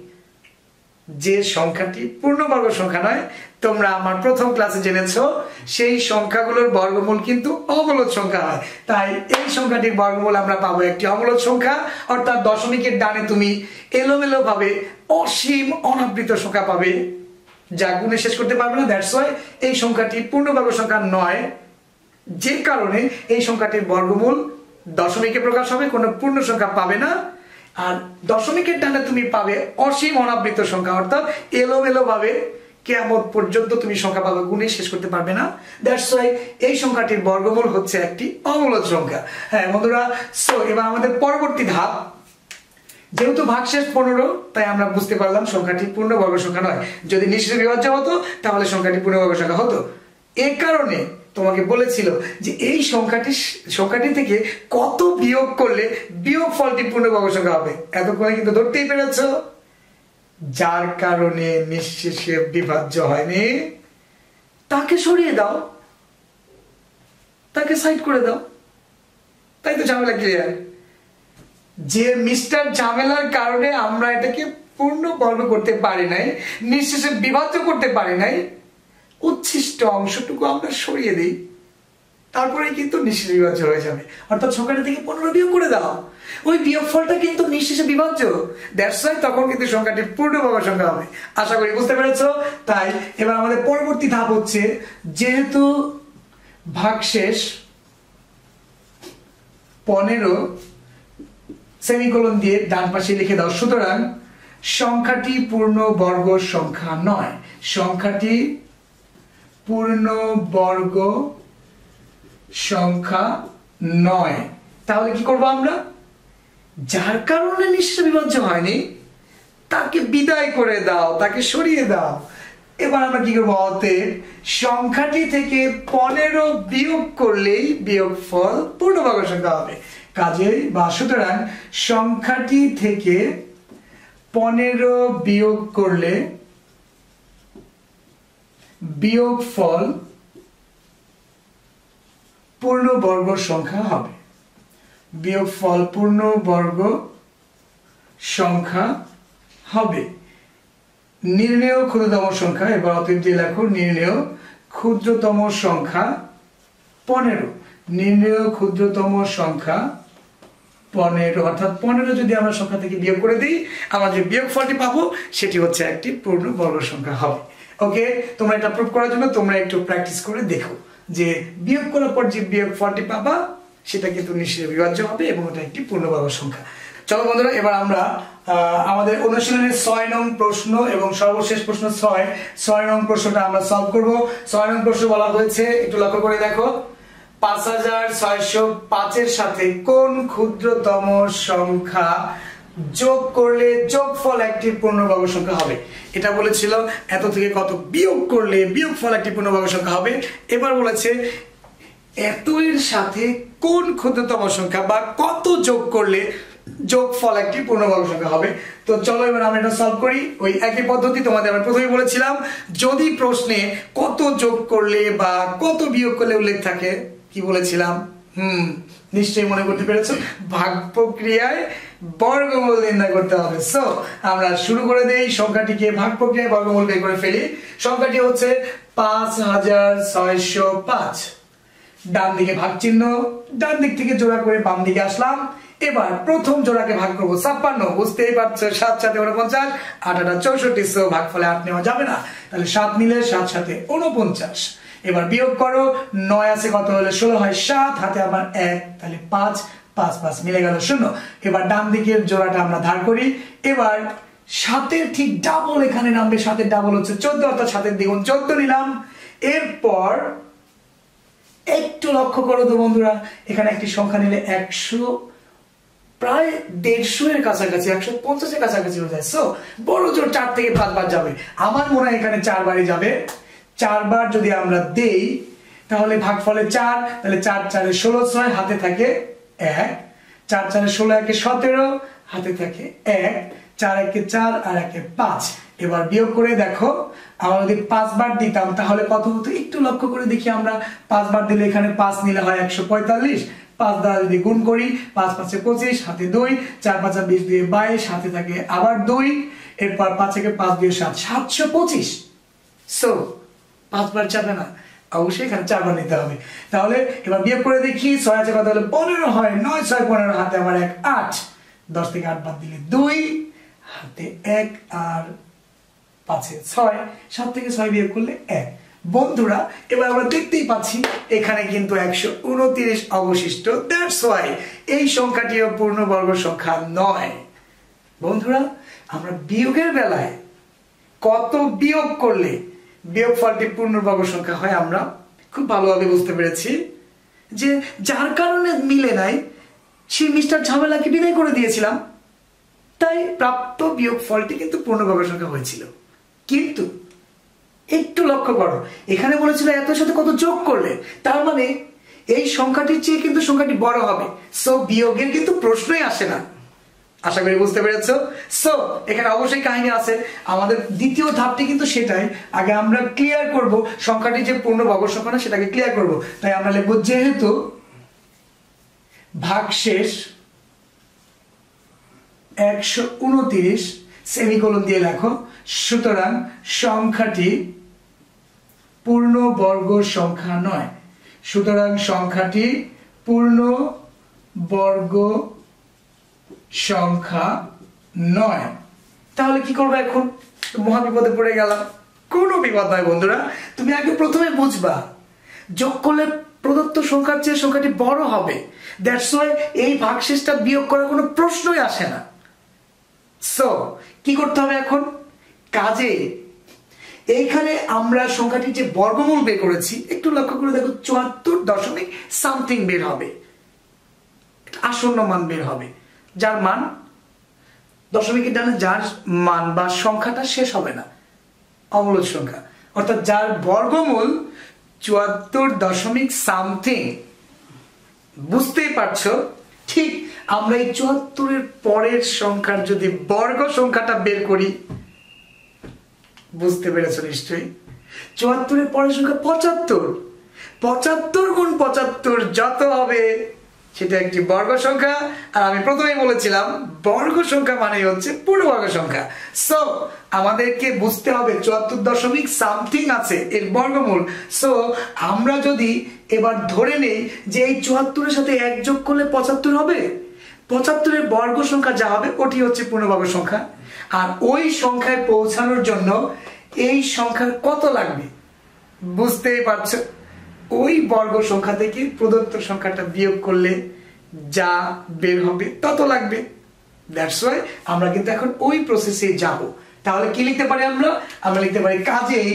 যে সংখ্যাটি পূর্ণবর্গ সংখ্যা নয় তোমরা আমার প্রথম ক্লাসে জেনেছ, সেই সংখ্যাগুলোর বর্গমূল কিন্তু অবলদ সংখ্যা হয়। তাই এই সংখ্যাটির বর্গমূল আমরা পাবো একটি অবলদ সংখ্যা, অর্থাৎ দশমিকের ডানে তুমি এলোমেলো ভাবে অসীম অনাবৃত সংখ্যা পাবে। যা গুণে শেষ করতে পারবে না দ্যাটস ওয়াই এই সংখ্যাটি পূর্ণবর্গ সংখ্যা নয়। যে কারণে এই সংখ্যাটির বর্গমূল দশমিকে প্রকাশ হবে, কোনো পূর্ণ সংখ্যা পাবে না। আর দশমিকের ডানে তুমি পাবে অসীম অনাবৃত সংখ্যা, অর্থাৎ এলোমেলো ভাবে কেমন পর্যন্ত তুমি সংখ্যা পাবে গুণে শেষ করতে পারবে না। দ্যাটস ওয়াই এই সংখ্যাটির বর্গমূল হচ্ছে একটি অমূলদ সংখ্যা। হ্যাঁ বন্ধুরা সো এবার আমাদের পরবর্তী ধাপ। যেহেতু ভাগশেষ পনেরো, তাই আমরা বুঝতে পারলাম সংখ্যাটি পূর্ণ বর্গ সংখ্যা নয়। যদি নিশ্চিত বিভাজ্য হতো, তাহলে সংখ্যাটি পূর্ণ বর্গ সংখ্যা হতো। এ কারণে তোমাকে বলেছিল যে এই সংখ্যাটি সংখ্যাটি থেকে কত বিয়োগ করলে বিয়োগ ফলটি পূর্ণবর্গ সংখ্যা হবে? এতক্ষণে কিন্তু ধরতেই পেরেছ। যার কারণে নিঃশেষে বিভাজ্য হয়নি, তাকে সরিয়ে দাও। তাকে সাইড করে দাও। তাই তো ঝামেলা ক্লিয়ার যে মিস্টার ঝামেলার কারণে আমরা এটাকে পূর্ণ বর্ণ করতে পারি নাই, নিঃশেষে বিভাজ্য করতে পারি নাই, উচ্ছিষ্ট অংশটুকু আমরা সরিয়ে দিই। তারপরে কিন্তু নিঃশেষ বিভাজ্য হয়ে যাবে। অর্থাৎ সংখ্যাটা থেকে পনেরো বিয়োগ করে দাও। ওই বিয়োগ ফলটা কিন্তু নিঃশেষে বিভাজ্য দ্যাটস তখন কিন্তু সংখ্যাটি পূর্ণবর্গ সংখ্যা হবে। আশা করি বুঝতে পেরেছ? তাই এবার আমাদের পরবর্তী ধাপ হচ্ছে, যেহেতু ভাগশেষ পনেরো সেমিকোলন দিয়ে ডান পাশে লিখে দাও। সুতরাং সংখ্যাটি পূর্ণ বর্গ সংখ্যা নয়। সংখ্যাটি পূর্ণ বর্গ সংখ্যা নয়। তাহলে কি করব আমরা? যার কারণে নিঃশ্ব বিভাজ্য হয়নি, তাকে বিদায় করে দাও, তাকে সরিয়ে দাও। এবার আমরা কি করব? অতএব সংখ্যাটি থেকে পনেরো বিয়োগ করলেই বিয়োগ ফল পূর্ণবর্গ সংখ্যা হবে। কাজে বা সুতরাং সংখ্যাটি থেকে পনেরো বিয়োগ করলে বিয়োগ ফল পূর্ণ বর্গ সংখ্যা হবে। বিয়োগ ফল পূর্ণ বর্গ সংখ্যা হবে। নির্ণেয় ক্ষুদ্রতম সংখ্যা, এবার অতএব দিয়ে লেখো, নির্ণেয় ক্ষুদ্রতম সংখ্যা পনেরো। নির্ণেয় ক্ষুদ্রতম সংখ্যা পনেরো। অর্থাৎ পনেরো যদি আমরা সংখ্যা থেকে বিয়োগ করে দিই, আমরা যে বিয়োগ ফলটি পাবো, সেটি হচ্ছে একটি পূর্ণ বর্গ সংখ্যা হবে। ওকে তোমরা এটা প্রুভ করার জন্য তোমরা একটু প্র্যাকটিস করে দেখো। যে বিয়োগ করার পর যে বিয়োগ ফলটি পাবা, সেটা কিন্তু নিশ্চয়ই বিভাজ্য হবে এবং ওটা একটি পূর্ণবর্গ সংখ্যা। চলো বন্ধুরা, এবার আমরা আমাদের অনুশীলনের ছয় নং প্রশ্ন এবং সর্বশেষ প্রশ্ন ছয়। ছয় নং প্রশ্নটা আমরা সলভ করব। ছয় নং প্রশ্ন বলা হয়েছে, একটু লক্ষ্য করে দেখো। পাঁচ হাজার ছয়শো পাঁচের সাথে কোন ক্ষুদ্রতম সংখ্যা যোগ করলে যোগফল একটি পূর্ণবর্গ সংখ্যা হবে। এটা বলেছিল, এত থেকে কত বিয়োগ করলে বিয়োগফল একটি পূর্ণবর্গ সংখ্যা হবে? এবার বলেছে এত এর সাথে কোন ক্ষুদ্রতম সংখ্যা বা কত যোগ করলে যোগফল একটি পূর্ণবর্গ সংখ্যা হবে? তো চলো এবার আমরা এটা সলভ করি। ওই একই পদ্ধতি তোমাদের আমরা প্রথমে বলেছিলাম, যদি প্রশ্নে কত যোগ করলে বা কত বিয়োগ করলে উল্লেখ থাকে, কি বলেছিলাম? হুম নিশ্চয়ই মনে করতে পেরেছ? ভাগ প্রক্রিয়ায় বর্গমূল নির্ণয় করতে হবে। সো আমরা শুরু করে দেই সংখ্যাটিকে, ভাগ প্রক্রিয়ায় বর্গমূল বের করে ফেলি। সংখ্যাটি হচ্ছে পাঁচ হাজার ছয়শো পাঁচ। ডান দিকে ভাগ চিহ্ন ডান দিক থেকে জোড়া করে বাম দিকে আসলাম। এবার প্রথম জোড়াকে ভাগ করব, ছাপ্পান্ন। বুঝতেই পারছ, সাত সাথে উনপঞ্চাশ আট আটা চৌষট্টি। সো ভাগ ফলে আট নেওয়া যাবে না। তাহলে সাত নিলে সাত সাথে উনপঞ্চাশ এবার বিয়োগ করো, নয় আছে কত হলে ষোলো হয় সাত, হাতে আবার এক, তাহলে পাঁচ পাঁচ পাঁচ, মিলে গেল শূন্য। এবার ডান দিকের জোড়াটা আমরা ধার করি। এবার সাতের ঠিক ডাবল এখানে নামবে, সাতের ডাবল হচ্ছে চোদ্দ, অর্থাৎ সাতের দ্বিগুণ চোদ্দ নিলাম। এরপর একটু লক্ষ্য করো তো বন্ধুরা, এখানে একটি সংখ্যা নিলে একশো, প্রায় দেড়শো এর কাছাকাছি, একশো পঞ্চাশের কাছাকাছি হয়ে যায়। সো বড় জোর চার থেকে পাঁচবার যাবে। আমার মনে হয় এখানে চারবারই যাবে। চারবার যদি আমরা দেই, তাহলে ভাগ ফলে চার, তাহলে চার চারে ষোলো ছয়, হাতে থাকে এক। চার চারে ষোলো একে সতেরো, হাতে থাকে এক। চার একে চার আর একে পাঁচ। এবার বিয়োগ করে দেখো, আমরা যদি পাঁচবার দিতাম, তাহলে কত হতো? একটু লক্ষ্য করে দেখি আমরা, পাঁচবার দিলে এখানে পাঁচ নিলে হয় একশো পঁয়তাল্লিশ। পাঁচ দ্বারা যদি গুণ করি, পাঁচ পাঁচে পঁচিশ, হাতে দুই, চার পাঁচা বিশ দিয়ে বাইশ, হাতে থাকে আবার দুই। এরপর পাঁচ একে পাঁচ দিয়ে সাত, সাতশো পঁচিশ। সো পাঁচবার যাবে না। অবশ্যই এখানে চারবার নিতে হবে। তাহলে এবার বিয়োগ করে দেখি, ছয় আছে কত হলে? পনেরো হয় নয়, ছয়, পনেরো, হাতে আবার এক, আট। দশ থেকে আট বাদ দিলে দুই, হাতে এক আর পাঁচে ছয়। সাত থেকে ছয় বিয়োগ করলে এক। বন্ধুরা, এবার আমরা দেখতেই পাচ্ছি এখানে কিন্তু একশো উনত্রিশ অবশিষ্ট। দ্যাটস ওয়াই এই সংখ্যাটিও পূর্ণবর্গ সংখ্যা নয়। বন্ধুরা, আমরা বিয়োগের বেলায় কত বিয়োগ করলে বিয়োগ ফলটি পূর্ণবর্গ সংখ্যা হয়, আমরা খুব ভালোভাবে বুঝতে পেরেছি যে যার কারণে মিলে নাই, সেই মিস্টার ঝামেলাকে বিদায় করে দিয়েছিলাম। তাই প্রাপ্ত বিয়োগ ফলটি কিন্তু পূর্ণবর্গ সংখ্যা হয়েছিল। কিন্তু একটু লক্ষ্য করো, এখানে বলেছিল এত সাথে কত যোগ করলে? তার মানে এই সংখ্যাটির চেয়ে কিন্তু সংখ্যাটি বড় হবে। সো বিয়োগের কিন্তু প্রশ্নই আসে না। আশা করি বুঝতে পেরেছ। সো এখানে অবশ্যই কাহিনী আছে। আমাদের দ্বিতীয় ধাপটি কিন্তু সেটাই। আগে আমরা ক্লিয়ার করব সংখ্যাটি যে পূর্ণ বর্গ সংখ্যা সেটাকে ক্লিয়ার করব। তাই আমরা লিখব যেহেতু ভাগশেষ একশো উনত্রিশ সেমিকোলন দিয়ে লেখো। সুতরাং সংখ্যাটি পূর্ণ বর্গ সংখ্যা নয়। সুতরাং সংখ্যাটি পূর্ণ বর্গ সংখ্যা নয়। তাহলে কি করব এখন? মহাবিপদে পড়ে গেলাম। কোনো বিপদ নয় বন্ধুরা, তুমি আগে প্রথমে বুঝবা। যোগ করলে প্রদত্ত সংখ্যার চেয়ে সংখ্যাটি বড় হবে দ্যাটস ওয়াই এই ভাগশেষটা বিয়োগ করার কোনো প্রশ্নই আসে না। সো কি করতে হবে এখন? কাজে, এইখানে আমরা সংখ্যাটি যে বর্গমূল বের করেছি, একটু লক্ষ্য করে দেখো, চুয়াত্তর দশমিক সামথিং বের হবে। আসন্ন মান বের হবে। যার মান দশমিকের ডানে যার মান বা সংখ্যাটা শেষ হবে না অমূলক সংখ্যা। অর্থাৎ যার বর্গমূল চুয়াত্তর দশমিক সামথিং, বুঝতেই পারছ? ঠিক আমরা এই চুয়াত্তরের পরের সংখ্যার যদি বর্গ সংখ্যাটা বের করি, বুঝতে পেরেছ নিশ্চয়ই? চুয়াত্তরের পরের সংখ্যা পঁচাত্তর। পঁচাত্তর গুণ পঁচাত্তর যত হবে সেটা একটি বর্গ সংখ্যা। আর আমি প্রথমেই বলেছিলাম, বর্গ সংখ্যা মানে হচ্ছে পূর্ণবর্গ সংখ্যা। সো আমাদেরকে বুঝতে হবে চুয়াত্তর দশমিক সামথিং আছে এর বর্গমূল। সো আমরা যদি এবার ধরে নেই যে এই চুয়াত্তরের সাথে এক যোগ করলে পঁচাত্তর হবে, পঁচাত্তরের বর্গ সংখ্যা যা হবে, ওটি হচ্ছে পূর্ণবর্গ সংখ্যা। আর ওই সংখ্যায় পৌঁছানোর জন্য এই সংখ্যার কত লাগবে? বুঝতেই পারছ? ওই বর্গ সংখ্যা থেকে প্রদত্ত সংখ্যাটা বিয়োগ করলে যা বের হবে, তত লাগবে। দ্যাটস ওয়াই আমরা কিন্তু এখন ওই প্রসেসে যাব। তাহলে কি লিখতে পারি আমরা? আমরা লিখতে পারি, কাজেই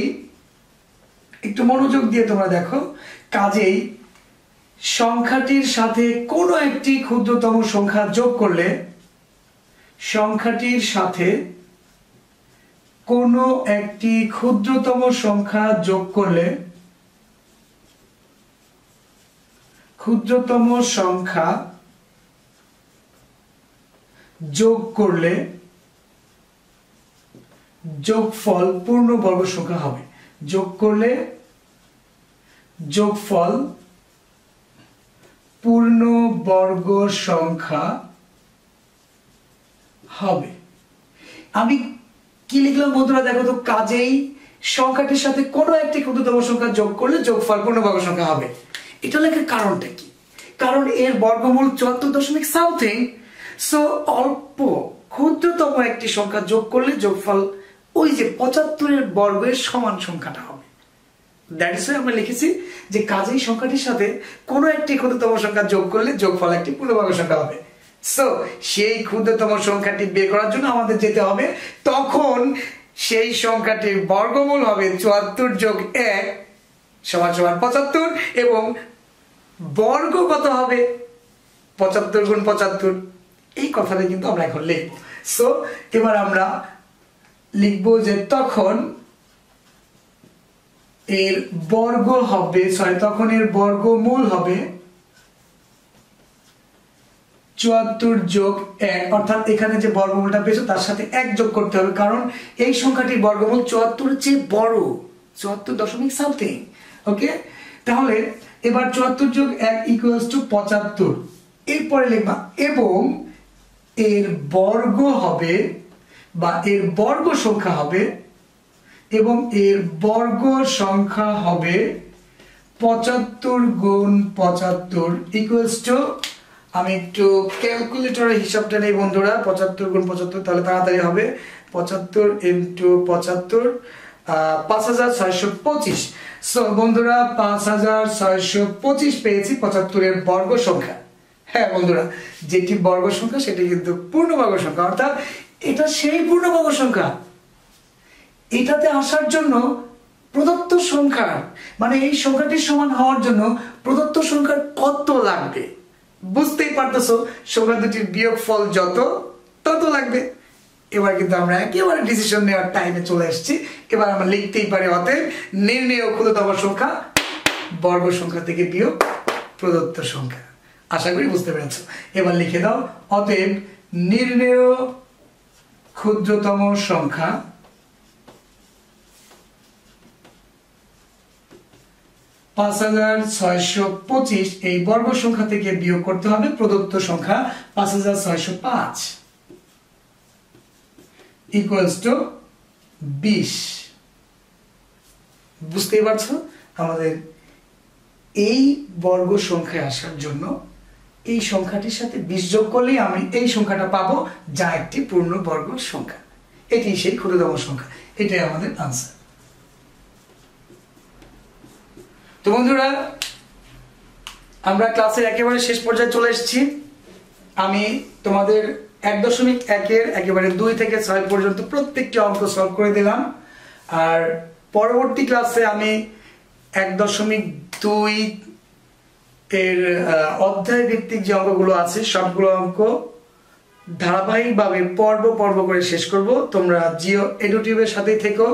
একটু মনোযোগ দিয়ে তোমরা দেখো, কাজেই সংখ্যাটির সাথে কোনো একটি ক্ষুদ্রতম সংখ্যা যোগ করলে সংখ্যাটির সাথে কোনো একটি ক্ষুদ্রতম সংখ্যা যোগ করলে ক্ষুদ্রতম সংখ্যা যোগ করলে যোগফল পূর্ণ বর্গ সংখ্যা হবে। যোগ করলে যোগফল পূর্ণ বর্গ সংখ্যা হবে। আমি কি লিখলাম বন্ধুরা? দেখো তো, কাজেই সংখ্যাটির সাথে কোনো একটি ক্ষুদ্রতম সংখ্যা যোগ করলে যোগফল পূর্ণ বর্গ সংখ্যা হবে। এটা লেখার কারণটা কি? কারণ এর বর্গমূল চুয়াত্তর দশমিক সামথিং সো অল্প ক্ষুদ্রতম একটি সংখ্যা যোগ করলে যোগফল ওই যে পঁচাত্তরের বর্গের সমান সংখ্যাটা হবে। দ্যাট ইস আমরা লিখেছি যে কাজেই সংখ্যাটির সাথে কোনো একটি ক্ষুদ্রতম সংখ্যা যোগ করলে যোগফল একটি পূর্ণবর্গ সংখ্যা হবে। সো সেই ক্ষুদ্রতম সংখ্যাটি বের করার জন্য আমাদের যেতে হবে। তখন সেই সংখ্যাটির বর্গমূল হবে চুয়াত্তর যোগ এক সমান সমান পঁচাত্তর এবং বর্গ কত হবে? পঁচাত্তর গুণ পঁচাত্তর। এই কথাটা কিন্তু আমরা এখন লিখব। সো এবার আমরা লিখব যে তখন এর বর্গ হবে সরি তখন এর বর্গমূল হবে চুয়াত্তর যোগ এক। অর্থাৎ এখানে যে বর্গমূলটা পেয়েছ, তার সাথে এক যোগ করতে হবে। কারণ এই সংখ্যাটির বর্গমূল চুয়াত্তর চেয়ে বড়। চুয়াত্তর দশমিক সামথিং। ওকে তাহলে এবার চুয়াত্তর যোগ এক ইকুয়ালস টু পঁচাত্তর। এরপরে লিখবা, এবং এর বর্গ হবে বা এর বর্গ সংখ্যা হবে, এবং এর বর্গ সংখ্যা হবে পঁচাত্তর গুণ পঁচাত্তর ইকুয়ালস টু আমি একটু ক্যালকুলেটরের হিসাবটা নেই বন্ধুরা, পঁচাত্তর গুণ পঁচাত্তর, তাহলে তাড়াতাড়ি হবে। পঁচাত্তর ইন্টু পঁচাত্তর পাঁচ হাজার ছয়শো পঁচিশ। সো বন্ধুরা, পাঁচ হাজার ছয়শো পঁচিশ পেয়েছি পঁচাত্তরের বর্গ সংখ্যা। হ্যাঁ বন্ধুরা, যেটি বর্গ সংখ্যা, সেটি কিন্তু পূর্ণবর্গ সংখ্যা। অর্থাৎ, এটা সেই পূর্ণবর্গ সংখ্যা। এটাতে আসার জন্য প্রদত্ত সংখ্যা মানে এই সংখ্যাটির সমান হওয়ার জন্য প্রদত্ত সংখ্যার কত লাগবে? বুঝতেই পারতেছো, সংখ্যা দুটির বিয়োগ ফল যত, তত লাগবে। এবার কিন্তু আমরা একেবারে ডিসিশন নেওয়ার টাইমে চলে এসেছি। এবার আমরা লিখতেই পারি অতএব নির্ণয় ক্ষুদ্রতম সংখ্যা, বর্গ সংখ্যা থেকে বিয়োগ প্রদত্ত সংখ্যা। আশা করি বুঝতে পেরেছ। এবার লিখে দাও, অতএব নির্ণয় ক্ষুদ্রতম সংখ্যা পাঁচ হাজার ছয়শো পঁচিশ, এই বর্গ সংখ্যা থেকে বিয়োগ করতে হবে প্রদত্ত সংখ্যা পাঁচ হাজার ছয়শো পাঁচ। ইকুয়ালস টু বিশ। বুঝতেই পারছ? আমাদের এই বর্গ সংখ্যায় আসার জন্য এই সংখ্যাটির সাথে বিশ যোগ করলেই আমি এই সংখ্যাটা পাবো, যা একটি পূর্ণ বর্গ সংখ্যা। এটি সেই ক্ষুদ্রতম সংখ্যা। এটাই আমাদের আনসার তো বন্ধুরা, আমরা ক্লাসের একেবারে শেষ পর্যায়ে চলে এসেছি। আমি তোমাদের এক দশমিক একের একেবারে দুই থেকে ছয় পর্যন্ত প্রত্যেকটি অঙ্ক সলভ করে দিলাম। আর পরবর্তী ক্লাসে আমি এক দশমিক দুই এর অধ্যায় ভিত্তিক যে অঙ্কগুলো আছে, সবগুলো অঙ্ক ধারাবাহিকভাবে পর্ব পর্ব করে শেষ করব। তোমরা জিও এডুটিউবের সাথেই থেকো।